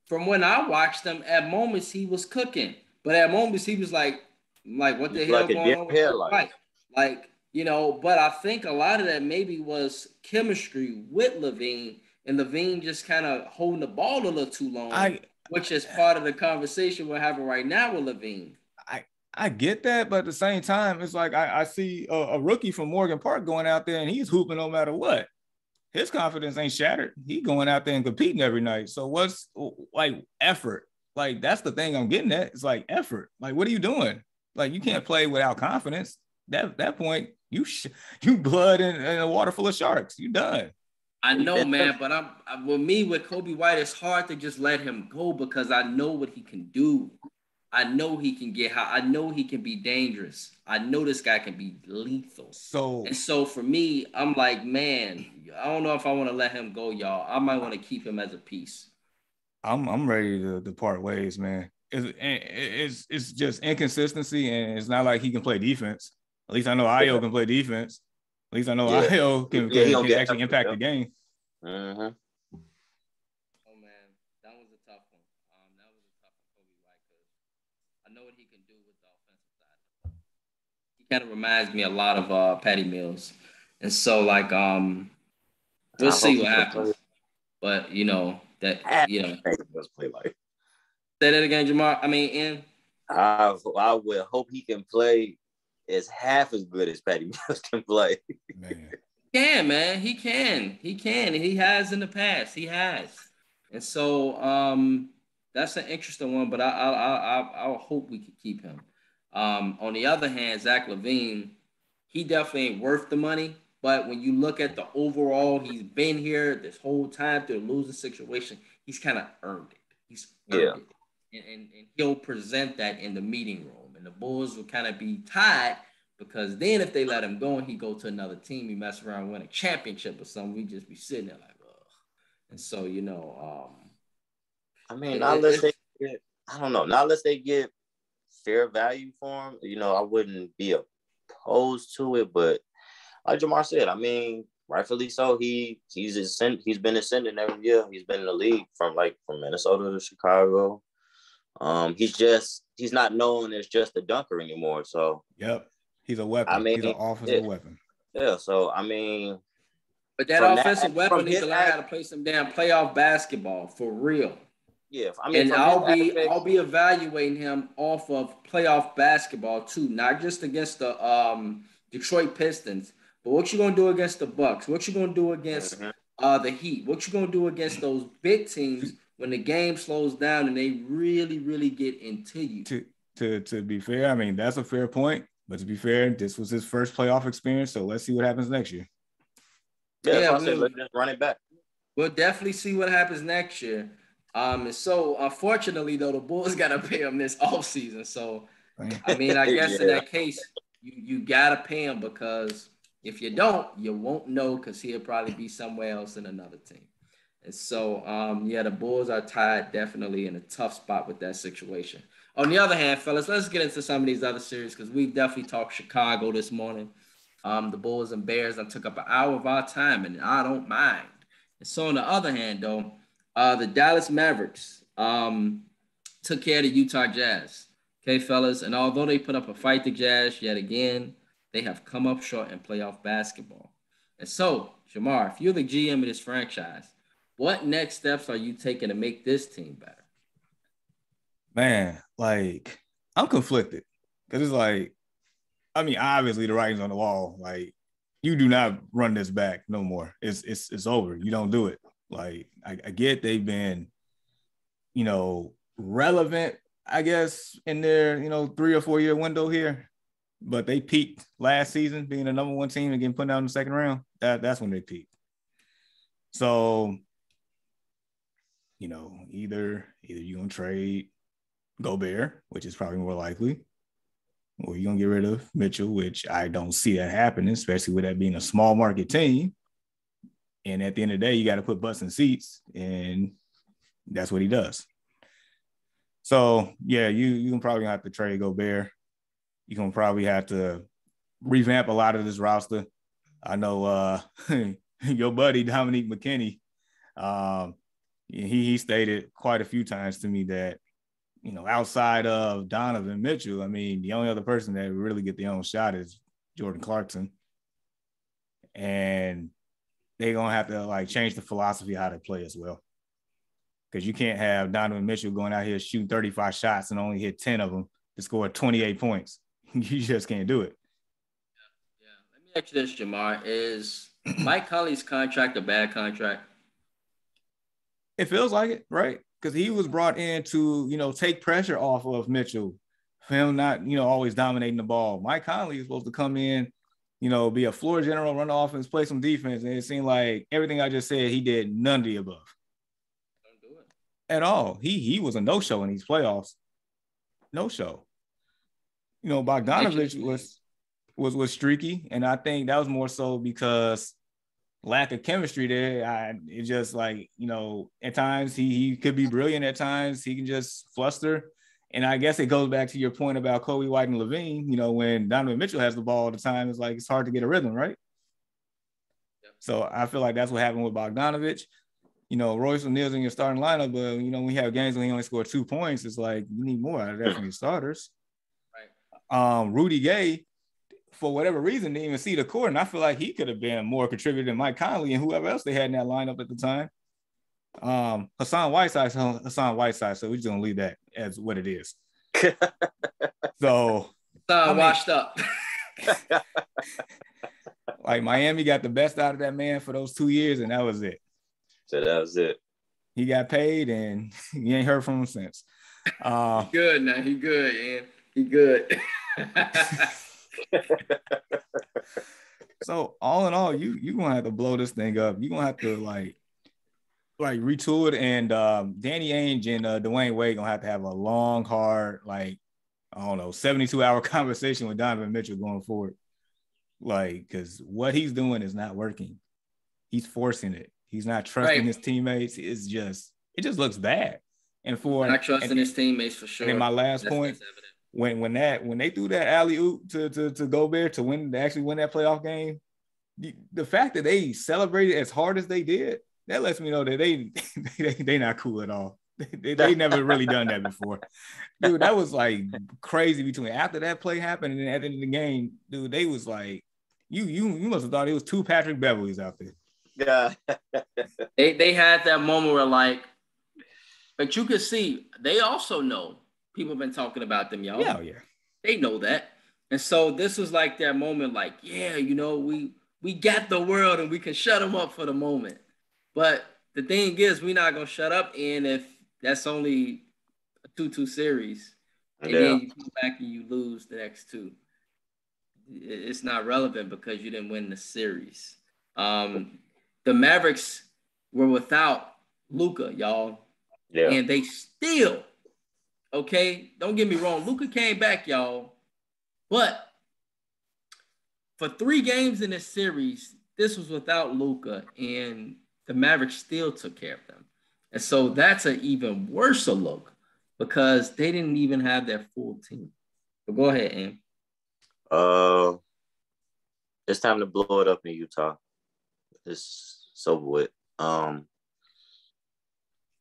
From when I watched him, at moments he was cooking, but at moments he was like, like what the He's hell like going deer on? with headlight. Coby Like you know, but I think a lot of that maybe was chemistry with LaVine, and LaVine just kind of holding the ball a little too long, I which is part of the conversation we're having right now with LaVine. I get that, but at the same time, it's like I, I see a, a rookie from Morgan Park going out there and he's hooping no matter what. His confidence ain't shattered. He going out there and competing every night. So what's like effort? Like that's the thing I'm getting at. It's like effort. Like what are you doing? Like you can't play without confidence. That that point, you sh- you blood in, in a water full of sharks. You done. I know, man, but I'm I, with me with Coby White. It's hard to just let him go because I know what he can do. I know he can get high. I know he can be dangerous. I know this guy can be lethal. So And so for me, I'm like, man, I don't know if I want to let him go, y'all. I might want to keep him as a piece. I'm I'm ready to, to part ways, man. It's, it's it's just inconsistency, and it's not like he can play defense. At least I know Ayo can play defense. At least I know Yeah. Ayo can, Yeah, can, don't can actually effort, impact yeah. the game. hmm Oh man, that was a tough one. Um, that was a tough one, Coby White, because I know what he can do with the offensive side. He kind of reminds me a lot of uh, Patty Mills, and so like um, we'll I see what he can happens. But you know that you know, Let's play like. Say that again, Jamar. I mean, in I I would hope he can play as half as good as Patty Mills can play. Man, can man, he can, he can, he has in the past. He has, and so um, that's an interesting one. But I I I I, I hope we can keep him. Um, on the other hand, Zach LaVine, he definitely ain't worth the money. But when you look at the overall, he's been here this whole time through a losing situation. He's kind of earned it. He's earned Yeah. it. And, and, and he'll present that in the meeting room. And the Bulls will kind of be tied because then if they let him go and he go to another team, he mess around win a championship or something, we just be sitting there like, ugh. And so, you know, um, I mean, It- not unless they get, I don't know, not unless they get fair value for him. You know, I wouldn't be opposed to it, but like Jamar said, I mean, rightfully so. He he's ascend, he's been ascending every year. He's been in the league from like from Minnesota to Chicago. Um, he's just he's not known as just a dunker anymore. So yep, he's a weapon. I mean, he's an offensive it- weapon. yeah, so I mean, but that From that- offensive weapon from needs to his learn how to play some damn playoff basketball for real. yeah, I mean, and I'll be aspect- I'll be evaluating him off of playoff basketball too, not just against the um, Detroit Pistons, but what you gonna do against the Bucks? What you gonna do against Mhm. uh, the Heat? What you gonna do against those big teams when the game slows down and they really really get into you? To to to be fair, I mean that's a fair point. But to be fair, this was his first playoff experience, so let's see what happens next year. yeah, Yeah, why I said we'll- let's just run it back. We'll definitely see what happens next year. Um, and so unfortunately though, the Bulls gotta pay him this offseason. So I mean, I guess in that case, you, you gotta pay him because if you don't, you won't know because he'll probably be somewhere else in another team. And so, um, yeah, the Bulls are tied definitely in a tough spot with that situation. On the other hand, fellas, let's get into some of these other series because we've definitely talked Chicago this morning. Um, the Bulls and Bears I took up an hour of our time, and I don't mind. And so, on the other hand, though, uh, the Dallas Mavericks um, took care of the Utah Jazz. Okay, fellas, and although they put up a fight, the Jazz yet again, they have come up short in playoff basketball. And so, Jamar, if you're the GM of this franchise, what next steps are you taking to make this team better? Man, like I'm conflicted because it's like, I mean, obviously the writing's on the wall. Like, you do not run this back no more. It's it's it's over. You don't do it. Like, I, I get they've been, you know, relevant, I guess, in their you know three or four year window here, but they peaked last season being the number one team and getting put down in the second round. That that's when they peaked. So, you know, either either you're gonna trade Gobert, which is probably more likely, or you're gonna get rid of Mitchell, which I don't see that happening, especially with that being a small market team. And at the end of the day, you got to put butts in seats, and that's what he does. So yeah, you you can probably have to trade Gobert. You can probably have to revamp a lot of this roster. I know uh your buddy Dominique McKinney, um, he he stated quite a few times to me that you know, outside of Donovan Mitchell, I mean, the only other person that really get the own shot is Jordan Clarkson. And they're gonna have to like change the philosophy how they play as well. Because you can't have Donovan Mitchell going out here shooting 35 shots and only hit 10 of them to score 28 points. you just can't do it. Yeah, yeah. Let me ask you this, Jamar. Is Mike Conley's contract a bad contract? It feels like it, right? because he was brought in to, you know, take pressure off of Mitchell, for him not, you know, always dominating the ball. Mike Conley is supposed to come in, you know, be a floor general, run the offense, play some defense. And it seemed like everything I just said, he did none of the above. Don't do it. At all. He he was a no-show in these playoffs. No show. You know, Bogdanovich was was was streaky, and I think that was more so because lack of chemistry there. I it just like you know at times he he could be brilliant. At times he can just fluster. And I guess it goes back to your point about Coby White and LaVine. You know, when Donovan Mitchell has the ball all the time, it's like it's hard to get a rhythm, right? Yep. So I feel like that's what happened with Bogdanovich. You know, Royce O'Neale's in your starting lineup, but you know, we have games when he only scored two points, it's like you need more out of that from your starters. Right. Um, Rudy Gay, for whatever reason, didn't even see the court. And I feel like he could have been more contributor than Mike Conley and whoever else they had in that lineup at the time. Um, Hassan Whiteside, Hassan Whiteside. So we're just gonna leave that as what it is. so I mean, washed up. like Miami got the best out of that man for those two years, and that was it. So that was it. He got paid, and you ain't heard from him since. Uh, good now. He good, and he good. so all in all, you you gonna have to blow this thing up. You're gonna have to like like retool it, and um, Danny Ainge and uh, Dwyane Wade gonna have to have a long, hard, like I don't know, 72 hour conversation with Donovan Mitchell going forward. Like, because what he's doing is not working. He's forcing it. He's not trusting right. his teammates. It's just it just looks bad. And for not trusting and, his teammates for sure. And my last that's, point, when when that when they threw that alley oop to to to Gobert to win to actually win that playoff game, the, the fact that they celebrated as hard as they did, that lets me know that they they they not cool at all. They, they never really done that before, dude. That was like crazy between after that play happened and then at the end of the game, dude. They was like, you you you must have thought it was two Patrick Beverleys out there. Yeah, they they had that moment where like, but you could see they also know People have been talking about them, y'all. Yeah, yeah. They know that. And so this was like that moment, like, yeah, you know, we we got the world and we can shut them up for the moment. But the thing is, we're not gonna shut up and if that's only a two-two series, and yeah. then you come back and you lose the next two. It's not relevant because you didn't win the series. Um, the Mavericks were without Luka, y'all. Yeah. And they still Okay, don't get me wrong. Luka came back, y'all, but for three games in this series, this was without Luka, and the Mavericks still took care of them. And so that's an even worse look because they didn't even have their full team. But go ahead, Am. Uh, it's time to blow it up in Utah. It's so with. Um,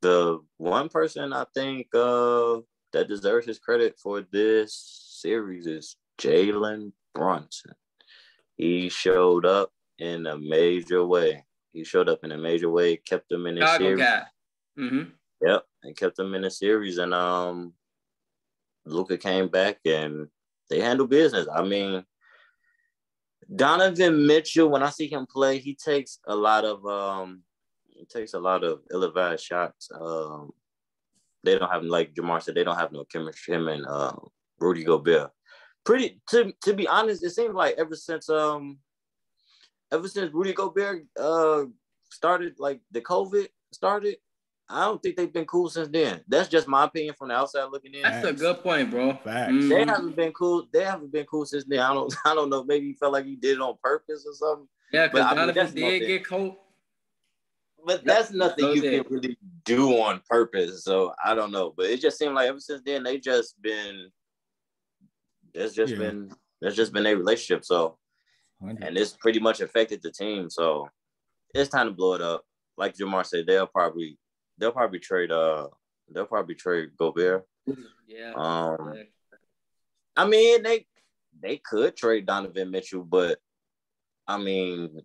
the one person I think uh that deserves his credit for this series is Jalen Brunson. He showed up in a major way. He showed up in a major way, kept them in the series. Guy. Mm-hmm. Yep, and kept them in the series. And um, Luka came back and they handle business. I mean, Donovan Mitchell, when I see him play, he takes a lot of um, he takes a lot of ill-advised shots. Um, they don't have like Jamar said, they don't have no chemistry. Him and uh, Rudy Gobert. Pretty to to be honest, it seems like ever since um ever since Rudy Gobert uh started like the COVID started, I don't think they've been cool since then. That's just my opinion from the outside looking in. That's a good point, bro. Facts. Mm-hmm. They haven't been cool. They haven't been cool since then. I don't. I don't know. Maybe he felt like he did it on purpose or something. Yeah, because Donovan I mean, did get cold. But that's nothing you can really do on purpose. So I don't know. But it just seemed like ever since then they just been. It's just yeah. been. It's just been a relationship. So, and it's pretty much affected the team. So, it's time to blow it up. Like Jamar said, they'll probably they'll probably trade uh they'll probably trade Gobert. Yeah. Um I mean they they could trade Donovan Mitchell, but I mean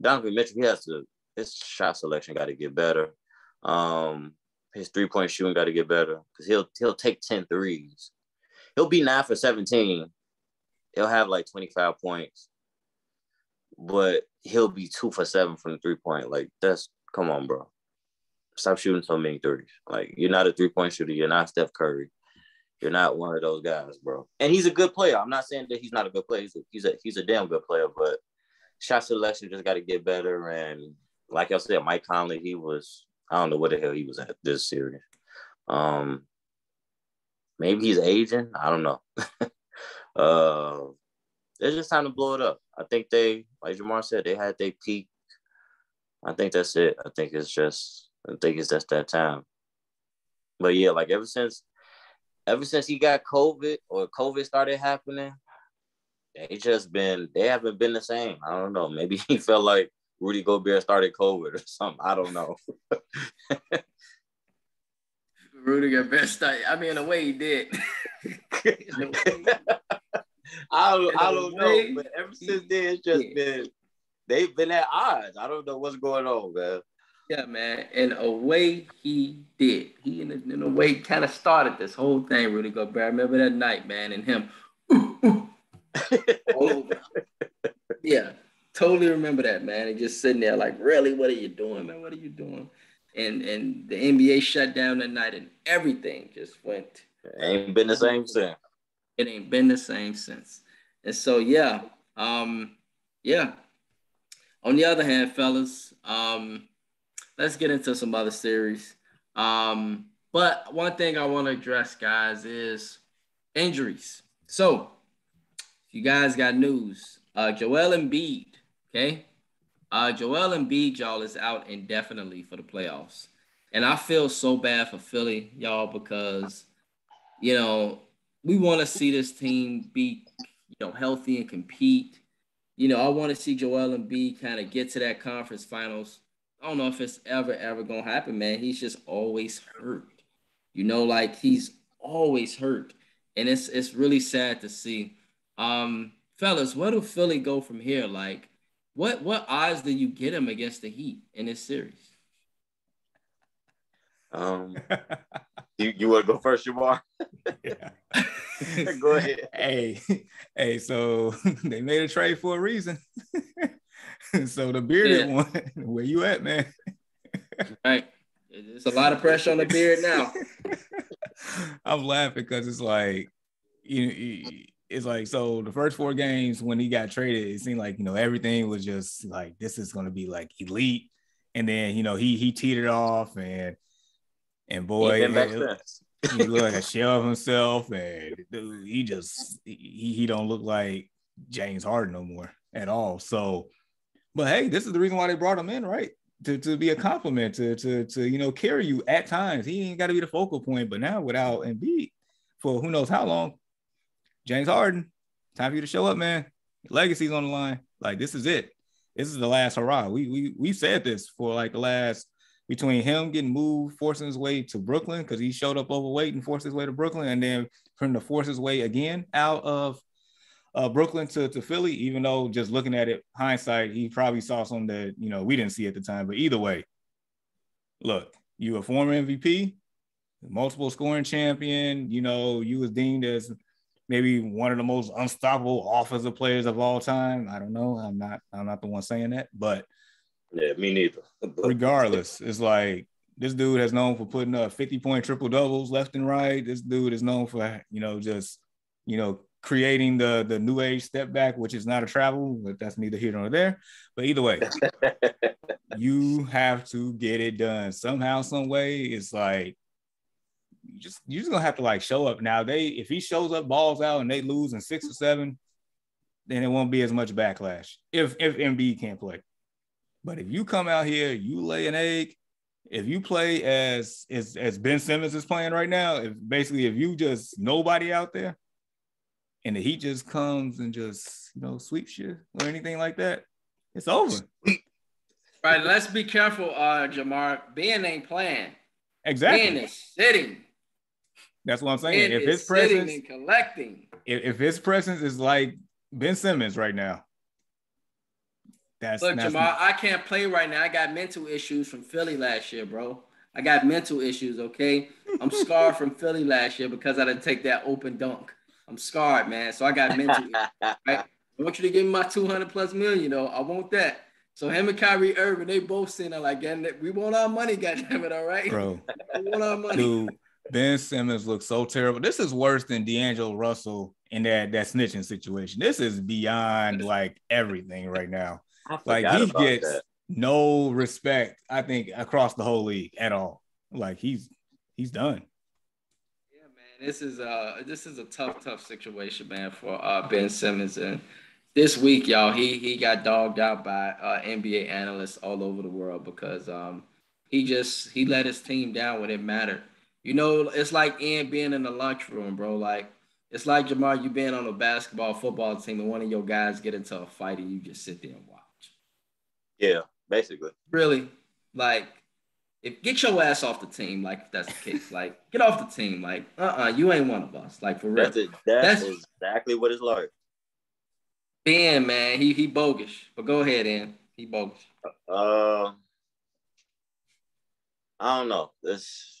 Donovan Mitchell he has to his shot selection got to get better. Um his three point shooting got to get better because he'll he'll take 10 threes. He'll be nine for 17. He'll have like 25 points, but he'll be two for seven from the three point. Like that's come on, bro stop shooting so many threes. Like you're not a three point shooter. You're not Steph Curry. You're not one of those guys, bro. And he's a good player. I'm not saying that he's not a good player. He's a, he's a, he's a damn good player, but shot selection just got to get better. And like I said, Mike Conley, he was I don't know what the hell he was at this series. Um, maybe he's aging. I don't know. uh, it's just time to blow it up. I think they, like Jamar said, they had their peak. I think that's it. I think it's just I think it's just that time. But yeah, like ever since ever since he got COVID or COVID started happening, they just been they haven't been the same. I don't know. Maybe he felt like Rudy Gobert started COVID or something. I don't know. Rudy Gobert started. I mean, in a way, he did. I don't, I don't know, but ever since then, it's just been they've been at odds. I don't know what's going on, man. Yeah, man. In a way, he did. He, in a, in a way, kind of started this whole thing, Rudy Gobert. I remember that night, man, and him. yeah, totally remember that, man. And just sitting there like, really, what are you doing, man? What are you doing? And and the NBA shut down that night, and everything just went. It ain't been the same since. It ain't been the same since. And so, yeah, um, yeah. On the other hand, fellas, um, let's get into some other series. Um, but one thing I want to address, guys, is injuries. So, you guys got news. Uh, Joel Embiid, okay? Uh, Joel Embiid, y'all, is out indefinitely for the playoffs. And I feel so bad for Philly, y'all, because, you know, we want to see this team be, you know, healthy and compete. You know, I want to see Joel Embiid kind of get to that conference finals I don't know if it's ever, ever gonna happen, man. He's just always hurt. You know, like he's always hurt. And it's it's really sad to see. Um, fellas, where do Philly go from here? Like, what what odds did you get him against the Heat in this series? Um, you you want to go first, Jamar? yeah. go ahead. Hey, hey. So they made a trade for a reason. so the bearded yeah. one, where you at, man? right. It's a lot of pressure on the beard now. I'm laughing because it's like, you know, it's like so the first four games when he got traded, it seemed like you know everything was just like this is going to be like elite, and then you know he he teetered off and and boy, he, he looked like a shell of himself, and dude, he just he he don't look like James Harden no more at all. So but hey, this is the reason why they brought him in, right? to, to be a compliment to to to you know carry you at times. He ain't got to be the focal point, but now without Embiid for who knows how long, James Harden, time for you to show up, man. legacy's on the line. Like this is it. This is the last hurrah. We we we said this for like the last between him getting moved, forcing his way to Brooklyn because he showed up overweight and forced his way to Brooklyn, and then for him to force his way again out of uh, Brooklyn to, to Philly, even though just looking at it, hindsight, he probably saw something that, you know, we didn't see at the time. But either way, look, you a former MVP, multiple scoring champion, you know, you was deemed as maybe one of the most unstoppable offensive players of all time. I don't know. I'm not, I'm not the one saying that, but yeah, me neither. regardless, it's like this dude has known for putting up 50 point triple doubles left and right. This dude is known for, you know, just, you know, creating the the new age step back, which is not a travel, but that's neither here nor there. But either way, you have to get it done somehow, some way. It's like you just you're just gonna have to like show up. Now they if he shows up, balls out, and they lose in six or seven, then it won't be as much backlash if if Embiid can't play. But if you come out here, you lay an egg. If you play as as as Ben Simmons is playing right now, if basically if you just nobody out there, and the Heat just comes and just you know sweeps you or anything like that, it's over. Right. Let's be careful, uh, Jamar. Ben ain't playing. Exactly. Ben is sitting. That's what I'm saying. If his presence, and collecting. if, if his presence is like Ben Simmons right now, that's Look, that's Jamar, I can't play right now. I got mental issues from Philly last year, bro. I got mental issues, okay? I'm scarred from Philly last year because I didn't take that open dunk. I'm scarred, man. So I got mental. right? I want you to give me my 200 plus million, though. I want that. So him and Kyrie Irving, they both saying like, we want our money, goddamn it, all right? bro. We want our money. Dude, Ben Simmons looks so terrible. This is worse than D'Angelo Russell in that that snitching situation. This is beyond like everything right now. Like he gets that. no respect, I think, across the whole league at all. Like he's he's done. Yeah, man, this is uh this is a tough, tough situation, man, for uh Ben Simmons. And this week, y'all, he he got dogged out by uh NBA analysts all over the world because um he just he let his team down when it mattered. You know, it's like Ian being in the lunchroom, bro. Like it's like Jamar, you being on a basketball, football team, and one of your guys get into a fight, and you just sit there and watch. Yeah, basically. Really, like, if get your ass off the team, like if that's the case, like get off the team, like uh uh you ain't one of us, like for real. That's it. That That's- exactly what it's like. Ben, man, he he bogus. But go ahead, Ian. He bogus. Uh, I don't know. This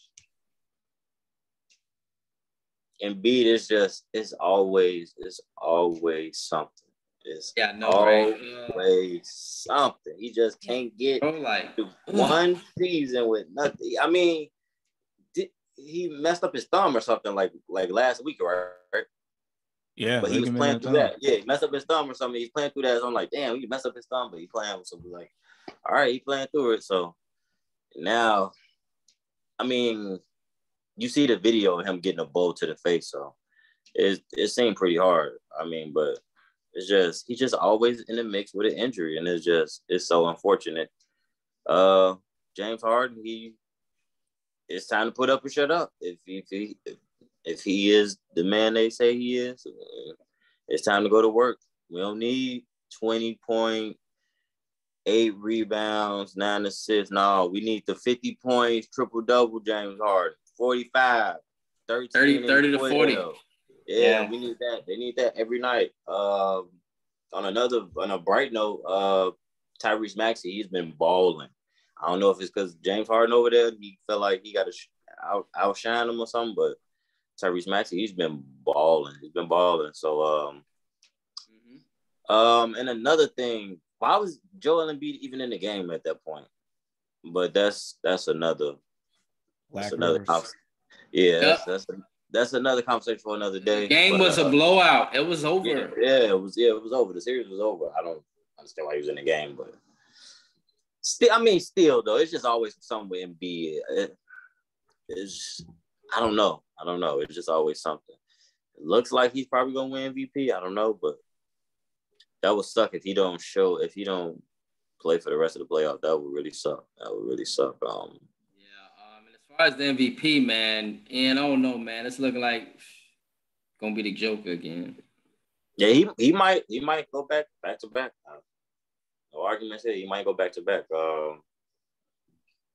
Embiid is just it's always it's always something. It's Yeah, no, right? always something. He just can't get Bro, like one season with nothing. I mean, did, he messed up his thumb or something like like last week, right? Yeah, But he was playing in through thumb. that. Yeah, he messed up his thumb or something. He's playing through that. So I'm like, damn, he messed up his thumb, but he playing. So we like, all right, he playing through it. So now, I mean, you see the video of him getting a blow to the face. So it it seemed pretty hard. I mean, but it's just he's just always in the mix with an injury, and it's just it's so unfortunate. Uh, James Harden, he it's time to put up or shut up. If if he if, he is the man they say he is, it's time to go to work. We don't need 20 point, eight rebounds, nine assists. No, we need the 50 points, triple double, James Harden, 45, 13, 30 30 to 40. Yeah, Yeah. we need that. They need that every night. Um, on another, on a bright note, uh, Tyrese Maxey, he's been balling. I don't know if it's because James Harden over there, he felt like he got to out outshine him or something, but Tyrese Maxey, he's been balling. He's been balling. So, um, Mhm. um, and another thing, why was Joel Embiid even in the game at that point? But that's that's another that's another Rivers. conversation. Yeah, that's, Yep. that's that's another conversation for another day. Game But, was uh, a blowout. It was over. Yeah, yeah, it was. Yeah, it was over. The series was over. I don't understand why he was in the game, but still, I mean, still though, it's just always something with Embiid. It, it's I don't know. I don't know. It's just always something. It looks like he's probably gonna win MVP. I don't know, but that would suck if he don't show if he don't play for the rest of the playoff. That would really suck. That would really suck. Um, yeah. Um, and as far as the MVP, man, and I don't know, man, it's looking like gonna be the Joker again. Yeah, he he might he might go back back to back. Uh, no arguments here. He might go back to back. Um,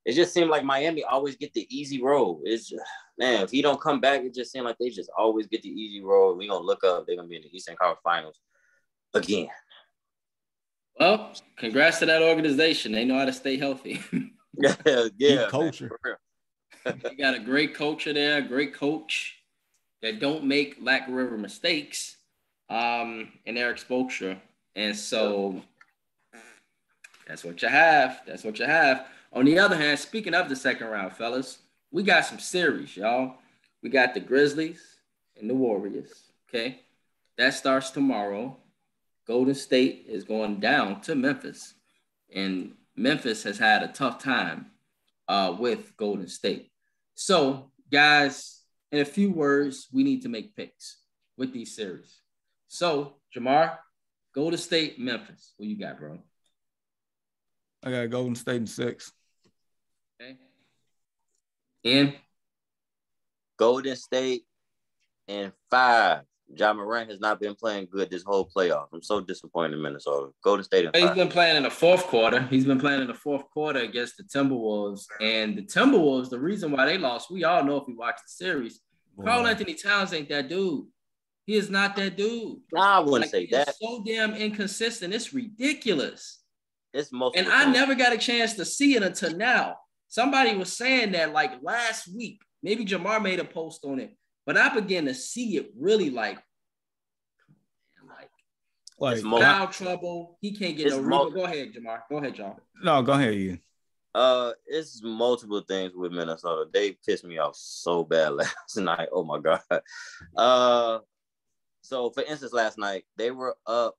it just seemed like Miami always get the easy road. It's man, if he don't come back, it just seemed like they just always get the easy road. We gonna look up. They're gonna be in the Eastern Conference Finals again. Well, congrats to that organization. They know how to stay healthy. yeah, yeah. culture. You got a great culture there, a great coach that don't make Lack River mistakes um, in Erik Spoelstra. And so that's what you have. That's what you have. On the other hand, speaking of the second round, fellas, we got some series, y'all. We got the Grizzlies and the Warriors. Okay. That starts tomorrow. Golden State is going down to Memphis. And Memphis has had a tough time uh, with Golden State. So, guys, in a few words, we need to make picks with these series. So, Jamar, Golden State, Memphis. What you got, bro? I got Golden State in six. Okay. In Golden State in five. Ja Morant has not been playing good this whole playoff. I'm so disappointed in Minnesota. Golden State He's been playing in the fourth quarter. He's been playing in the fourth quarter against the Timberwolves. And the Timberwolves, the reason why they lost, we all know if we watch the series. Karl Anthony Towns ain't that dude. He is not that dude. Nah, I wouldn't Like, say that. so damn inconsistent. It's ridiculous. It's most. And I never got a chance to see it until now. Somebody was saying that like last week. Maybe Jamar made a post on it, but I began to see it really like, like Like It's mo- foul trouble. He can't get no mo- Go ahead, Jamar. Go ahead, John. no, go ahead, you. Uh, it's multiple things with Minnesota. They pissed me off so bad last night. Oh my god. Uh, so for instance, last night they were up.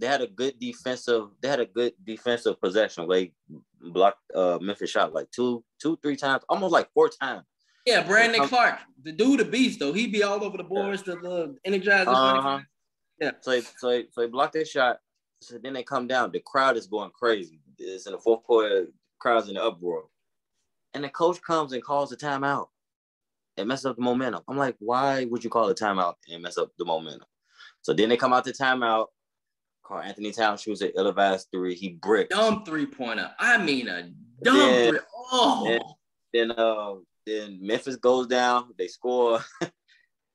They had a good defensive. They had a good defensive possession. They blocked uh Memphis shot like two, two, three times, almost like four times. Yeah, Brandon Um, Clarke, the dude, a beast though. He'd be all over the boards, the, the energizer. Uh-huh. Yeah. So they, so they, so they blocked their shot. So then they come down. The crowd is going crazy. It's in the fourth quarter. Crowd's in the uproar. And the coach comes and calls a timeout and messes up the momentum. I'm like, why would you call a timeout and mess up the momentum? So then they come out the timeout. Karl Anthony Towns shoots an ill-advised three. He bricks. Dumb three pointer. I mean a dumb three. Oh, Yeah. Then uh then Memphis goes down. They score.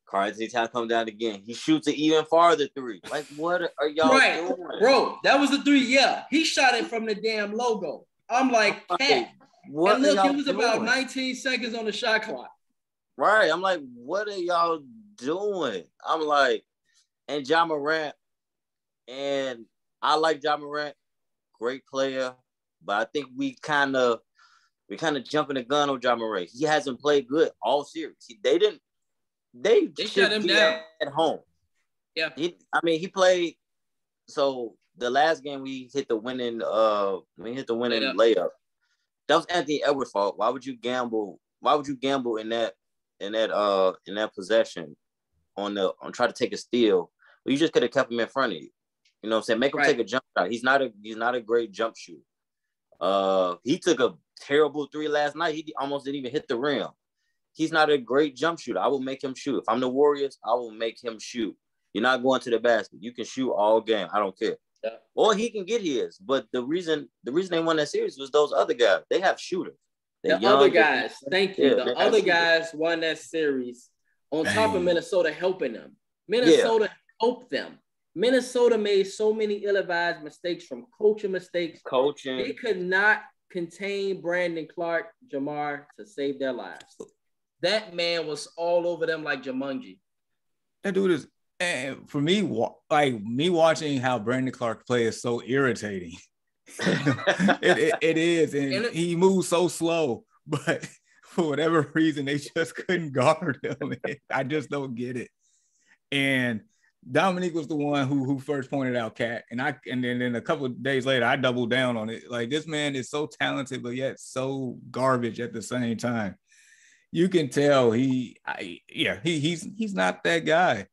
Karl Anthony Towns comes down again. He shoots an even farther three. Like, what are y'all Right. doing? bro, that was the three. Yeah, he shot it from the damn logo. I'm like, cat. What and look, it was about 19 seconds on the shot clock. Right. I'm like, what are y'all doing? I'm like, and Ja Morant, and I like Ja Morant, great player, but I think we kind of we kind of jumping the gun on Ja Morant. He hasn't played good all series. He, they didn't. They, They shut him down. At, at home. Yeah. He, I mean, he played. So the last game we hit the winning. Uh, we hit the winning Layup. layup. That was Anthony Edwards' fault. Why would you gamble? Why would you gamble in that in that uh in that possession on the on try to take a steal? Well, you just could have kept him in front of you. You know what I'm saying? Make him Right. take a jump shot. He's not a he's not a great jump shooter. Uh, he took a terrible three last night. He almost didn't even hit the rim. He's not a great jump shooter. I will make him shoot. If I'm the Warriors, I will make him shoot. You're not going to the basket. You can shoot all game. I don't care. Yeah. Or he can get his. But the reason the reason they won that series was those other guys. They have shooters. The They're young, other they're- guys, thank you. Yeah, the other absolutely- guys won that series on top of Minnesota helping them. Minnesota helped them. Minnesota made so many ill-advised mistakes from coaching mistakes. Coaching. They could not contain Brandon Clarke, Jamar to save their lives. That man was all over them like Jumanji. That dude is, and for me, like me watching how Brandon Clarke play is so irritating. it, it, it is, and, And it- he moves so slow, but for whatever reason, they just couldn't guard him. I just don't get it. And Dominique was the one who who first pointed out Cat, and I and then, then a couple of days later, I doubled down on it. Like this man is so talented, but yet so garbage at the same time. You can tell he, I, yeah, he he's he's not that guy.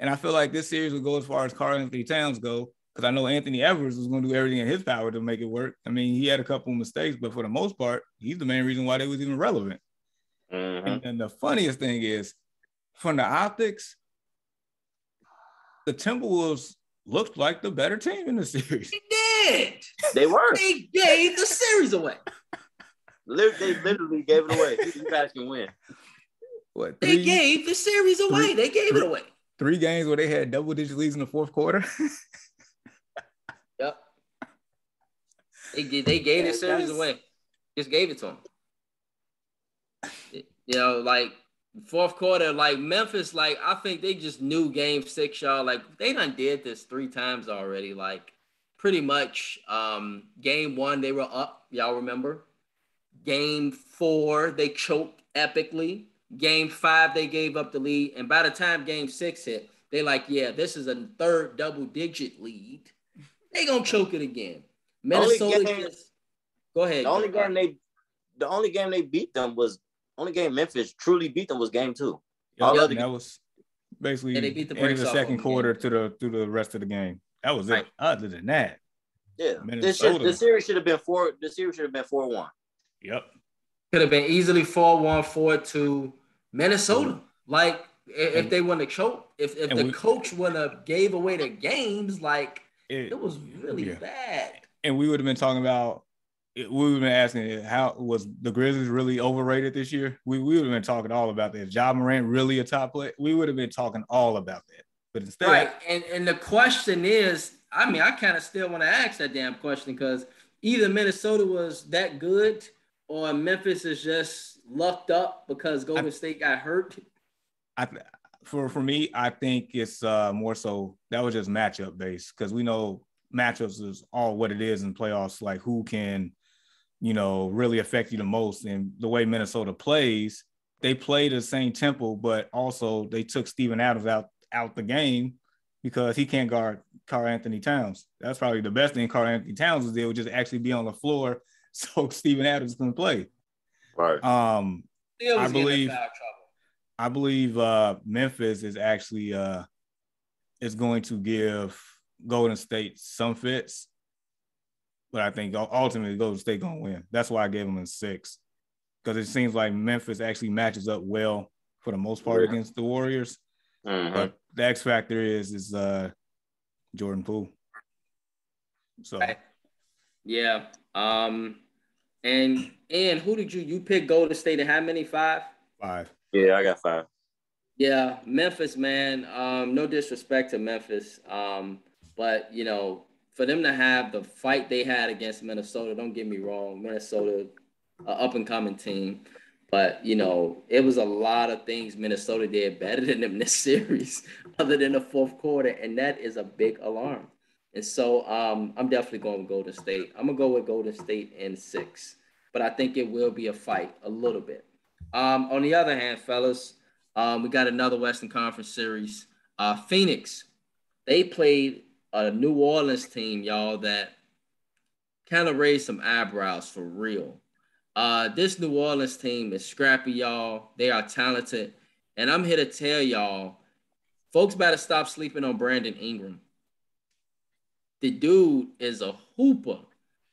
And I feel like this series will go as far as Karl Anthony Towns go. because I know Anthony Edwards was going to do everything in his power to make it work. I mean, he had a couple mistakes, but for the most part, he's the main reason why they was even relevant. Mhm. And, and the funniest thing is, from the optics, the Timberwolves looked like the better team in the series. They did. They were. They gave the series away. They literally gave it away. You guys can win. What They gave the series away. three- They gave it away. three games where they had double digit leads in the fourth quarter? Yep. They did. They gave the series away. Just gave it to them. You know, like fourth quarter, like Memphis, like I think they just knew game six, y'all. Like they done did this three times already. Like pretty much um game one, they were up, y'all remember? Game four, they choked epically. Game five, they gave up the lead. And by the time game six hit, they like, yeah, this is a third double digit lead. They gonna choke it again. Minnesota game- just go ahead. The only game they, the only game they beat them was only game Memphis truly beat them was game two. Yeah, All and other- that was basically Yeah, they beat the end of the second quarter to the to the rest of the game. That was Right. it. Other than that, Yeah, this Minnesota. should, the series should have been four. The series should have been four one. yep. could have been easily 4-1, 4-2 Minnesota. Mm-hmm. Like i- if, And- they wouldn't have choked, if, if the we- coach wouldn't have gave away the games, like It, it was really Yeah. bad. and we would have been talking about we would have been asking how was the Grizzlies really overrated this year? We, we would have been talking all about that. Is Ja Morant really a top player? We would have been talking all about that. But instead, Right. And and the question is, I mean, I kind of still want to ask that damn question because either Minnesota was that good or Memphis is just lucked up because Golden State got hurt. I for for me, I think it's uh more so that was just matchup based because we know matchups is all what it is in playoffs, like who can, you know, really affect you the most. And the way Minnesota plays, they play the same tempo, but also they took Steven Adams out out the game because he can't guard Karl Anthony Towns. That's probably the best thing Karl Anthony Towns was would just actually be on the floor so Steven Adams can play. Right. Um, I was getting in believe- I believe uh, Memphis is actually uh, is going to give Golden State some fits, but I think ultimately Golden State gonna win. That's why I gave them a six because it seems like Memphis actually matches up well for the most part Yeah. against the Warriors. Mhm. But the X factor is is uh, Jordan Poole. So Right. Yeah. Um and and who did you you pick Golden State and how many? Five? five. Yeah, I got five. Yeah, Memphis, man. Um, no disrespect to Memphis. Um, but you know, for them to have the fight they had against Minnesota, don't get me wrong, Minnesota, up and coming team. But you know, it was a lot of things Minnesota did better than them this series, other than the fourth quarter, and that is a big alarm. And so um, I'm definitely going with Golden State. I'm gonna go with Golden State in six, but I think it will be a fight a little bit. Um, on the other hand, fellas, um, we got another Western Conference series. Uh, Phoenix, they played a New Orleans team, y'all, that kind of raised some eyebrows for real. Uh, this New Orleans team is scrappy, y'all. They are talented. And I'm here to tell y'all, folks better stop sleeping on Brandon Ingram. The dude is a hooper.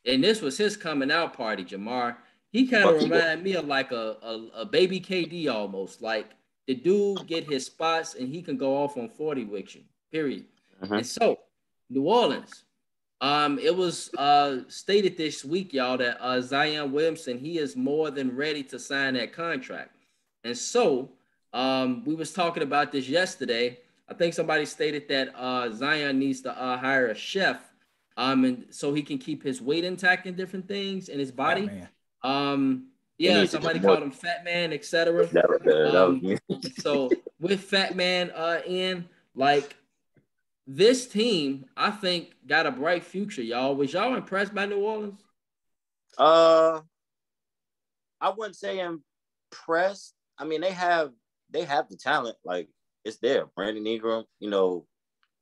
And this was his coming out party, Jamar. He kind of Fuck, he go- reminded me of like a, a, a baby KD almost. Like the dude get his spots and he can go off on 40 with you, period. Mhm. And so, New Orleans, um, it was uh, stated this week, y'all, that uh, Zion Williamson he is more than ready to sign that contract. And so, um, we was talking about this yesterday. I think somebody stated that uh, Zion needs to uh, hire a chef, um, and so he can keep his weight intact and different things in his body. Man. Um, yeah, somebody called him Fat Man, etc. That, was- that, that was me. so with Fat Man uh in, like this team, I think got a bright future, y'all. Was y'all impressed by New Orleans? Uh, I wouldn't say impressed. I mean, they have they have the talent. Like it's there. Brandon Ingram, you know,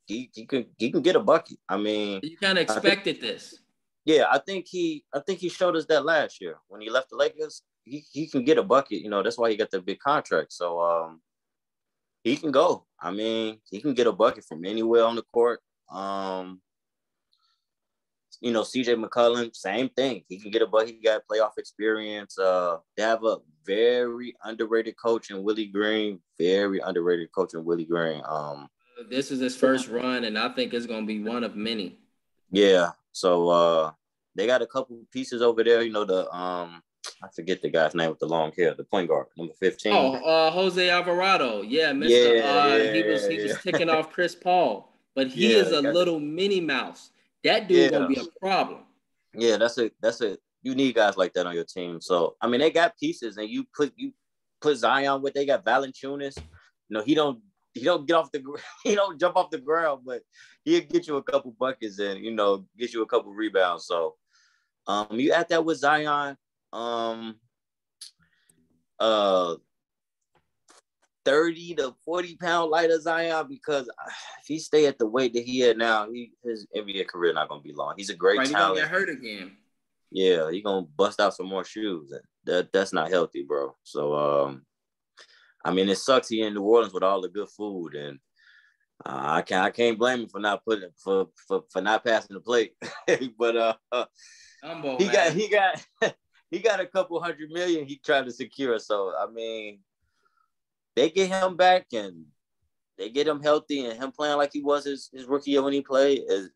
he he can he can get a bucket. I mean, You kind of expected this. yeah, I think he I think he showed us that last year when he left the Lakers. He he can get a bucket. You know, that's why he got the big contract. So um, he can go. I mean, he can get a bucket from anywhere on the court. Um, you know, CJ McCollum, same thing. He can get a bucket. he got playoff experience. Uh, they have a very underrated coach in Willie Green. Very underrated coach in Willie Green. Um, this is his first run, and I think it's gonna be one of many. Yeah. So uh, they got a couple pieces over there. You know, the um, I forget the guy's name with the long hair, the point guard, number fifteen. Oh, uh, Jose Alvarado. Yeah, Mr. Yeah, uh, yeah, he was he yeah. was ticking off Chris Paul, but he is a little mini mouse. That dude gonna be a problem. Yeah, that's it. That's it. You need guys like that on your team. So I mean, they got pieces, and you put you put Zion with. They got Valanciunas. You know, he don't he don't get off the he don't jump off the ground, but he'll get you a couple buckets and you know get you a couple rebounds. So um, you add that with Zion, um, uh, 30 to 40 pound lighter Zion because if he stay at the weight that he had now, he his NBA career not gonna be long. He's a great right, talent. He gonna get hurt again. Yeah, he gonna bust out some more shoes. And that that's not healthy, bro. So um, I mean, it sucks he in New Orleans with all the good food, and uh, I can't I can't blame him for not putting for for, for not passing the plate. but uh, Humble, he man. got he got he got a couple hundred million he tried to secure. So I mean, they get him back and they get him healthy and him playing like he was his, his rookie year when he played. Is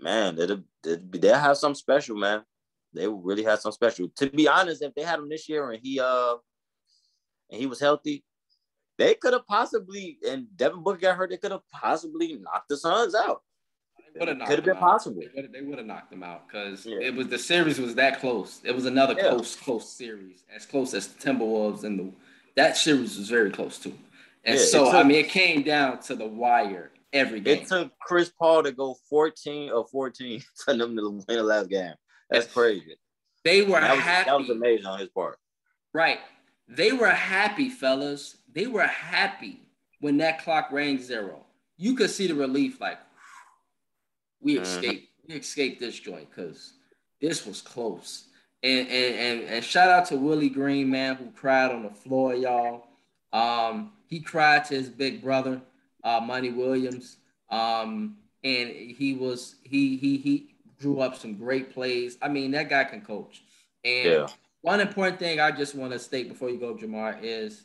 man, they'll, they'll have some special, man. They really have some special. To be honest, if they had him this year and he uh and he was healthy, they could have possibly and Devin Booker got hurt. They could have possibly knocked the Suns out. Could have been out. possible. They would have knocked them out because yeah. it was the series was that close. It was another yeah. close, close series, as close as the Timberwolves and the that series was very close too. And yeah, so took, I mean, it came down to the wire every game. It took Chris Paul to go 14 or 14 for them to win the last game. That's crazy. They were that was, happy. That was amazing on his part. Right. They were happy, fellas. They were happy when that clock rang zero. You could see the relief, like we mm-hmm. escaped. We escaped this joint because this was close. And, and and and shout out to Willie Green, man, who cried on the floor, y'all. Um, he cried to his big brother, uh, Monty Williams. Um, and he was he he he drew up some great plays. I mean, that guy can coach. And yeah. one important thing I just want to state before you go, Jamar, is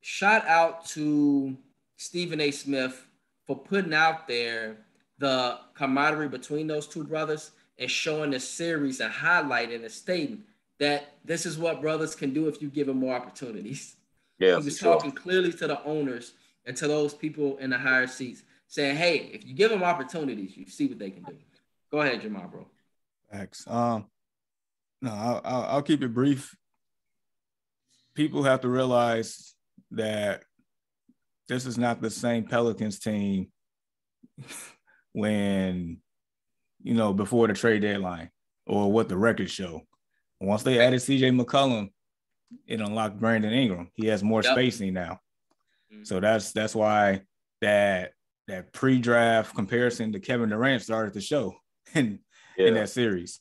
shout out to Stephen A. Smith for putting out there the camaraderie between those two brothers and showing the series and highlighting and stating that this is what brothers can do if you give them more opportunities. Yeah, he was talking clearly to the owners and to those people in the higher seats, saying, "Hey, if you give them opportunities, you see what they can do." Go ahead, Jamal, bro. Thanks. Um, no, I'll, I'll, I'll keep it brief. People have to realize that this is not the same Pelicans team when you know, before the trade deadline or what the records show. Once they added CJ McCollum, it unlocked Brandon Ingram. He has more yep. spacing now. Mm-hmm. So that's that's why that that pre-draft comparison to Kevin Durant started to show in yeah. in that series.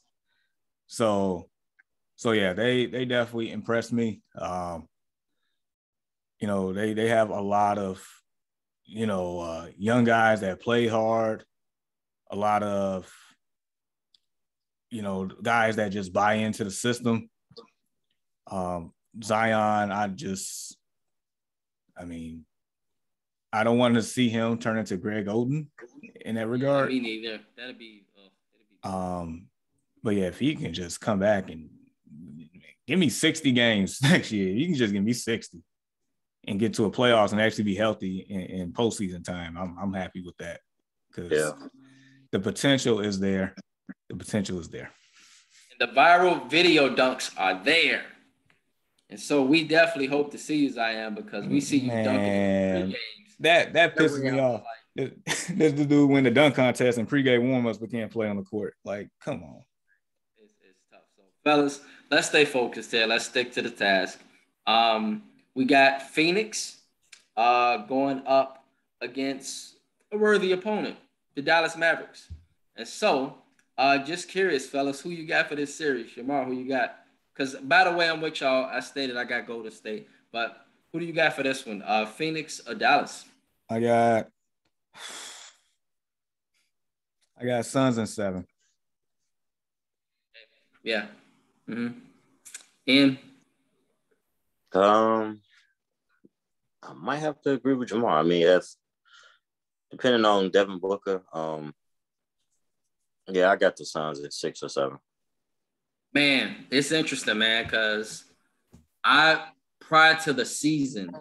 So so yeah, they they definitely impressed me. Um, you know, they they have a lot of you know uh, young guys that play hard, a lot of you know, guys that just buy into the system. Um, Zion, I just, I mean, I don't want to see him turn into Greg Oden in that regard. Me neither. That'd be. Uh, that'd be um, but yeah, if he can just come back and give me 60 games next year, you can just give me 60 and get to a playoffs and actually be healthy in, in postseason time. I'm I'm happy with that because yeah. The potential is there the potential is there. And the viral video dunks are there. And so we definitely hope to see you, Zion, because we see you Man, dunking games. That that pisses me off. This, this the dude win the dunk contest and pregame warmups but can't play on the court. Like, come on. It's, it's tough. So, fellas, let's stay focused here. Let's stick to the task. Um, we got Phoenix uh, going up against a worthy opponent, the Dallas Mavericks. And so uh, just curious, fellas, who you got for this series? Shamar, who you got? Because by the way, I'm with y'all. I stated I got Golden State, but who do you got for this one? Uh, Phoenix or Dallas? I got, I got Suns and seven. Yeah. Mm-hmm. And um, I might have to agree with Jamar. I mean, that's depending on Devin Booker. Um, yeah, I got the Suns at six or seven. Man, it's interesting, man, because I prior to the season,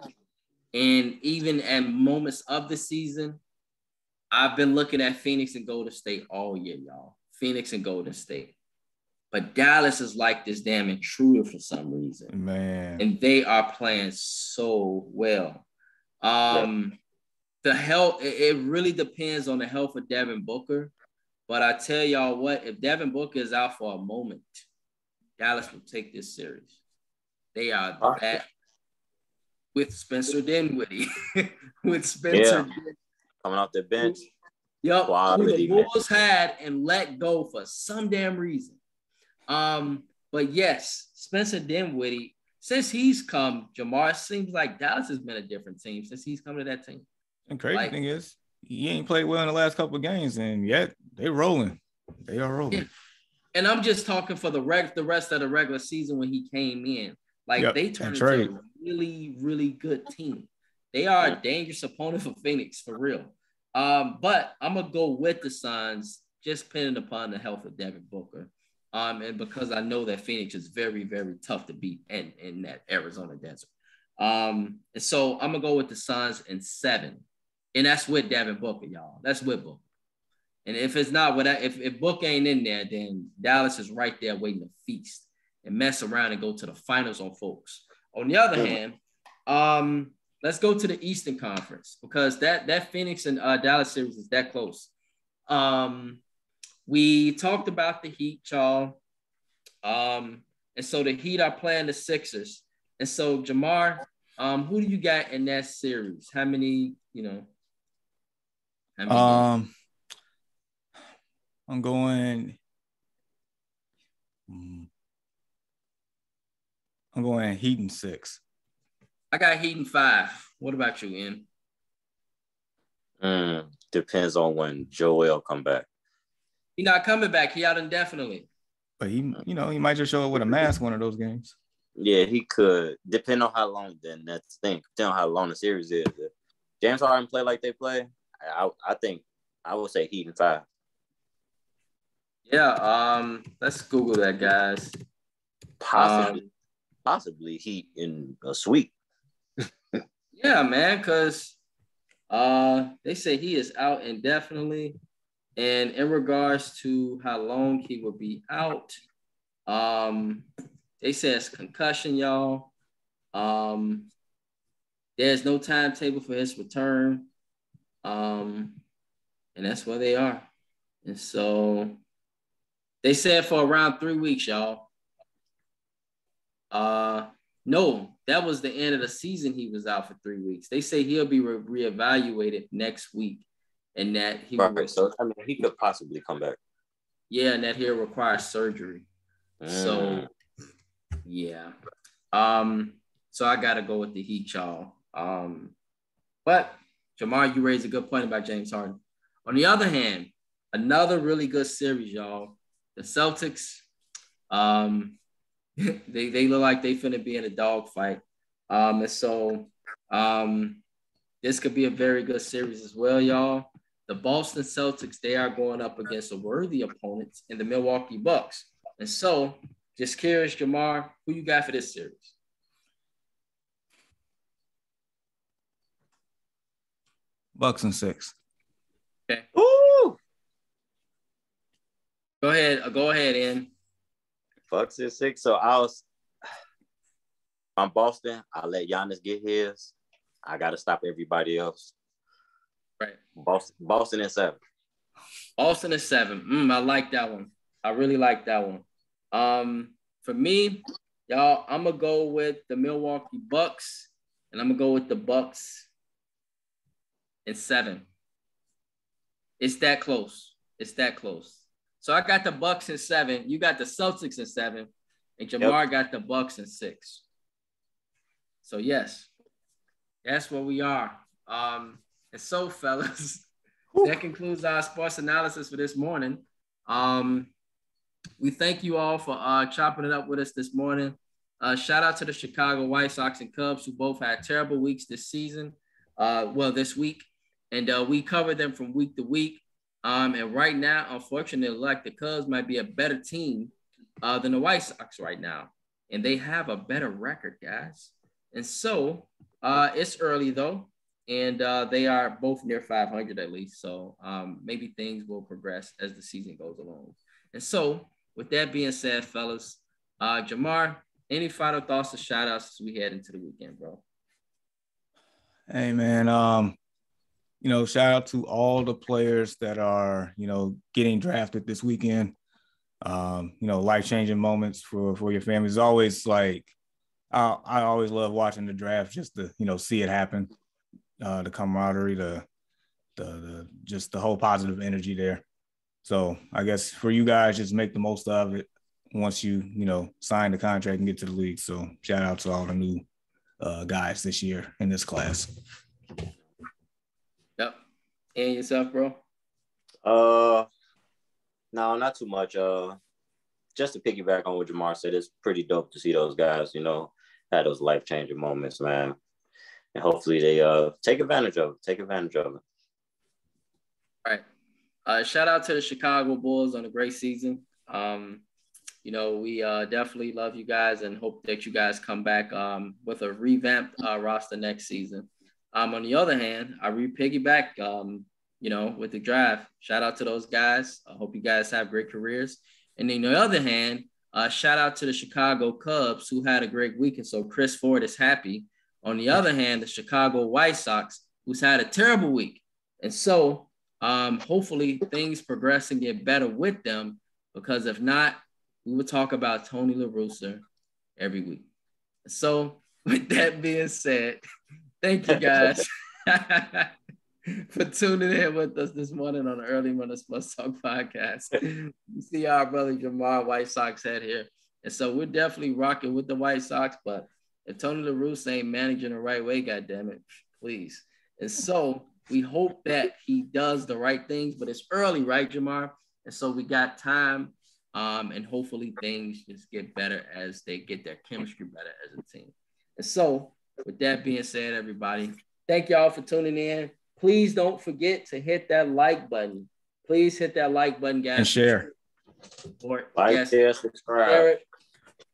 and even at moments of the season, I've been looking at Phoenix and Golden State all year, y'all. Phoenix and Golden State. But Dallas is like this damn intruder for some reason. Man. And they are playing so well. Um, yeah. The health, it, really depends on the health of Devin Booker. But I tell y'all what, if Devin Booker is out for a moment, Dallas will take this series. They are that with Spencer Dinwiddie. with Spencer yeah. coming off the bench. Yep. Who the Bulls had and let go for some damn reason. Um, but yes, Spencer Dinwiddie, since he's come, Jamar seems like Dallas has been a different team since he's come to that team. And crazy like, thing is, he ain't played well in the last couple of games, and yet they rolling. They are rolling. And I'm just talking for the reg- the rest of the regular season when he came in. Like yep. they turned into a really, really good team. They are a dangerous opponent for Phoenix for real. Um, but I'm gonna go with the Suns, just depending upon the health of Devin Booker. Um, and because I know that Phoenix is very, very tough to beat in, in that Arizona desert. Um, and so I'm gonna go with the Suns in seven. And that's with Devin Booker, y'all. That's with Booker. And if it's not what if, if Book ain't in there, then Dallas is right there waiting to feast and mess around and go to the finals on folks. On the other hand, um, let's go to the Eastern Conference because that that Phoenix and uh, Dallas series is that close. Um, we talked about the Heat, y'all. Um, and so the Heat are playing the Sixers. And so Jamar, um, who do you got in that series? How many, you know? Many um, I'm going. Hmm, I'm going Heat and six. I got Heat and five. What about you, Ian? Mm, depends on when Joel come back. He not coming back. He out indefinitely. But he, you know, he might just show up with a mask one of those games. Yeah, he could. Depend on how long. Then that's the thing. Depending on how long the series is. If James Harden play like they play, I, I think I would say Heat and five. Yeah. Um. Let's Google that, guys. Possibly, um, possibly Heat in a sweep. yeah, man. Cause uh, they say he is out indefinitely. And in regards to how long he will be out, um, they say it's concussion, y'all. Um, there's no timetable for his return. Um, and that's where they are. And so they said for around three weeks, y'all. Uh, no, that was the end of the season. He was out for three weeks. They say he'll be re- reevaluated next week and that he right. will, so I mean he could possibly come back. Yeah, and that he'll require surgery. Mm. So yeah. Um, so I gotta go with the Heat, y'all. Um, but Jamar, you raised a good point about James Harden. On the other hand, another really good series, y'all. The Celtics, um, they, they look like they finna be in a dogfight. Um, and so um, this could be a very good series as well, y'all the Boston Celtics, they are going up against a worthy opponent in the Milwaukee Bucks. And so, just curious, Jamar, who you got for this series? Bucks and six. Okay. Ooh. Go ahead. Go ahead, in. Bucks and six. So I was. I'm Boston. I'll let Giannis get his. I got to stop everybody else. Right. Boston, Boston is seven. Boston is seven. Mm, I like that one. I really like that one. Um, for me, y'all, I'm gonna go with the Milwaukee Bucks, and I'm gonna go with the Bucks in seven. It's that close. It's that close. So I got the Bucks in seven. You got the Celtics in seven, and Jamar yep. got the Bucks in six. So yes, that's where we are. Um, and so, fellas, that concludes our sports analysis for this morning. Um, we thank you all for uh, chopping it up with us this morning. Uh, shout out to the Chicago White Sox and Cubs who both had terrible weeks this season. Uh, well, this week, and uh, we cover them from week to week. Um, and right now, unfortunately, like the Cubs might be a better team uh, than the White Sox right now, and they have a better record, guys. And so uh, it's early though, and uh, they are both near 500 at least. So um, maybe things will progress as the season goes along. And so, with that being said, fellas, uh, Jamar, any final thoughts or shout outs as we head into the weekend, bro? Hey, man. Um, you know, shout out to all the players that are, you know, getting drafted this weekend. Um, you know, life changing moments for for your family. It's always like I, I always love watching the draft just to you know see it happen, uh, the camaraderie, the, the the just the whole positive energy there. So I guess for you guys, just make the most of it once you you know sign the contract and get to the league. So shout out to all the new uh, guys this year in this class. And yourself, bro? Uh, no, not too much. Uh, just to piggyback on what Jamar said, it's pretty dope to see those guys. You know, had those life changing moments, man. And hopefully they uh take advantage of it. Take advantage of it. All right. Uh, shout out to the Chicago Bulls on a great season. Um, you know, we uh, definitely love you guys and hope that you guys come back um, with a revamped uh, roster next season. Um, on the other hand, I re piggyback, um, you know, with the draft. Shout out to those guys. I hope you guys have great careers. And then, on the other hand, uh, shout out to the Chicago Cubs who had a great week. And so Chris Ford is happy. On the other hand, the Chicago White Sox, who's had a terrible week. And so um, hopefully things progress and get better with them because if not, we will talk about Tony La Russa every week. So with that being said, thank you guys. for tuning in with us this morning on the Early Morning Sports Talk podcast. you see our brother Jamar White Sox head here. And so we're definitely rocking with the White Sox, but if Tony La Russa ain't managing the right way, God damn it, please. And so we hope that he does the right things, but it's early, right, Jamar? And so we got time. Um, and hopefully things just get better as they get their chemistry better as a team. And so, with that being said, everybody, thank y'all for tuning in. Please don't forget to hit that like button. Please hit that like button, guys. And share. Or, like, yes, share, subscribe. Share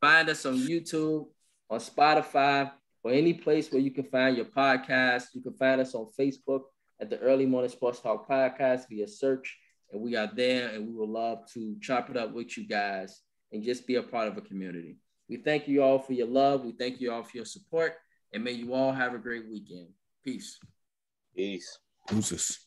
find us on YouTube, on Spotify, or any place where you can find your podcast. You can find us on Facebook at the Early Morning Sports Talk Podcast via search. And we are there and we would love to chop it up with you guys and just be a part of a community. We thank you all for your love. We thank you all for your support. And may you all have a great weekend. Peace. Peace. Deuces.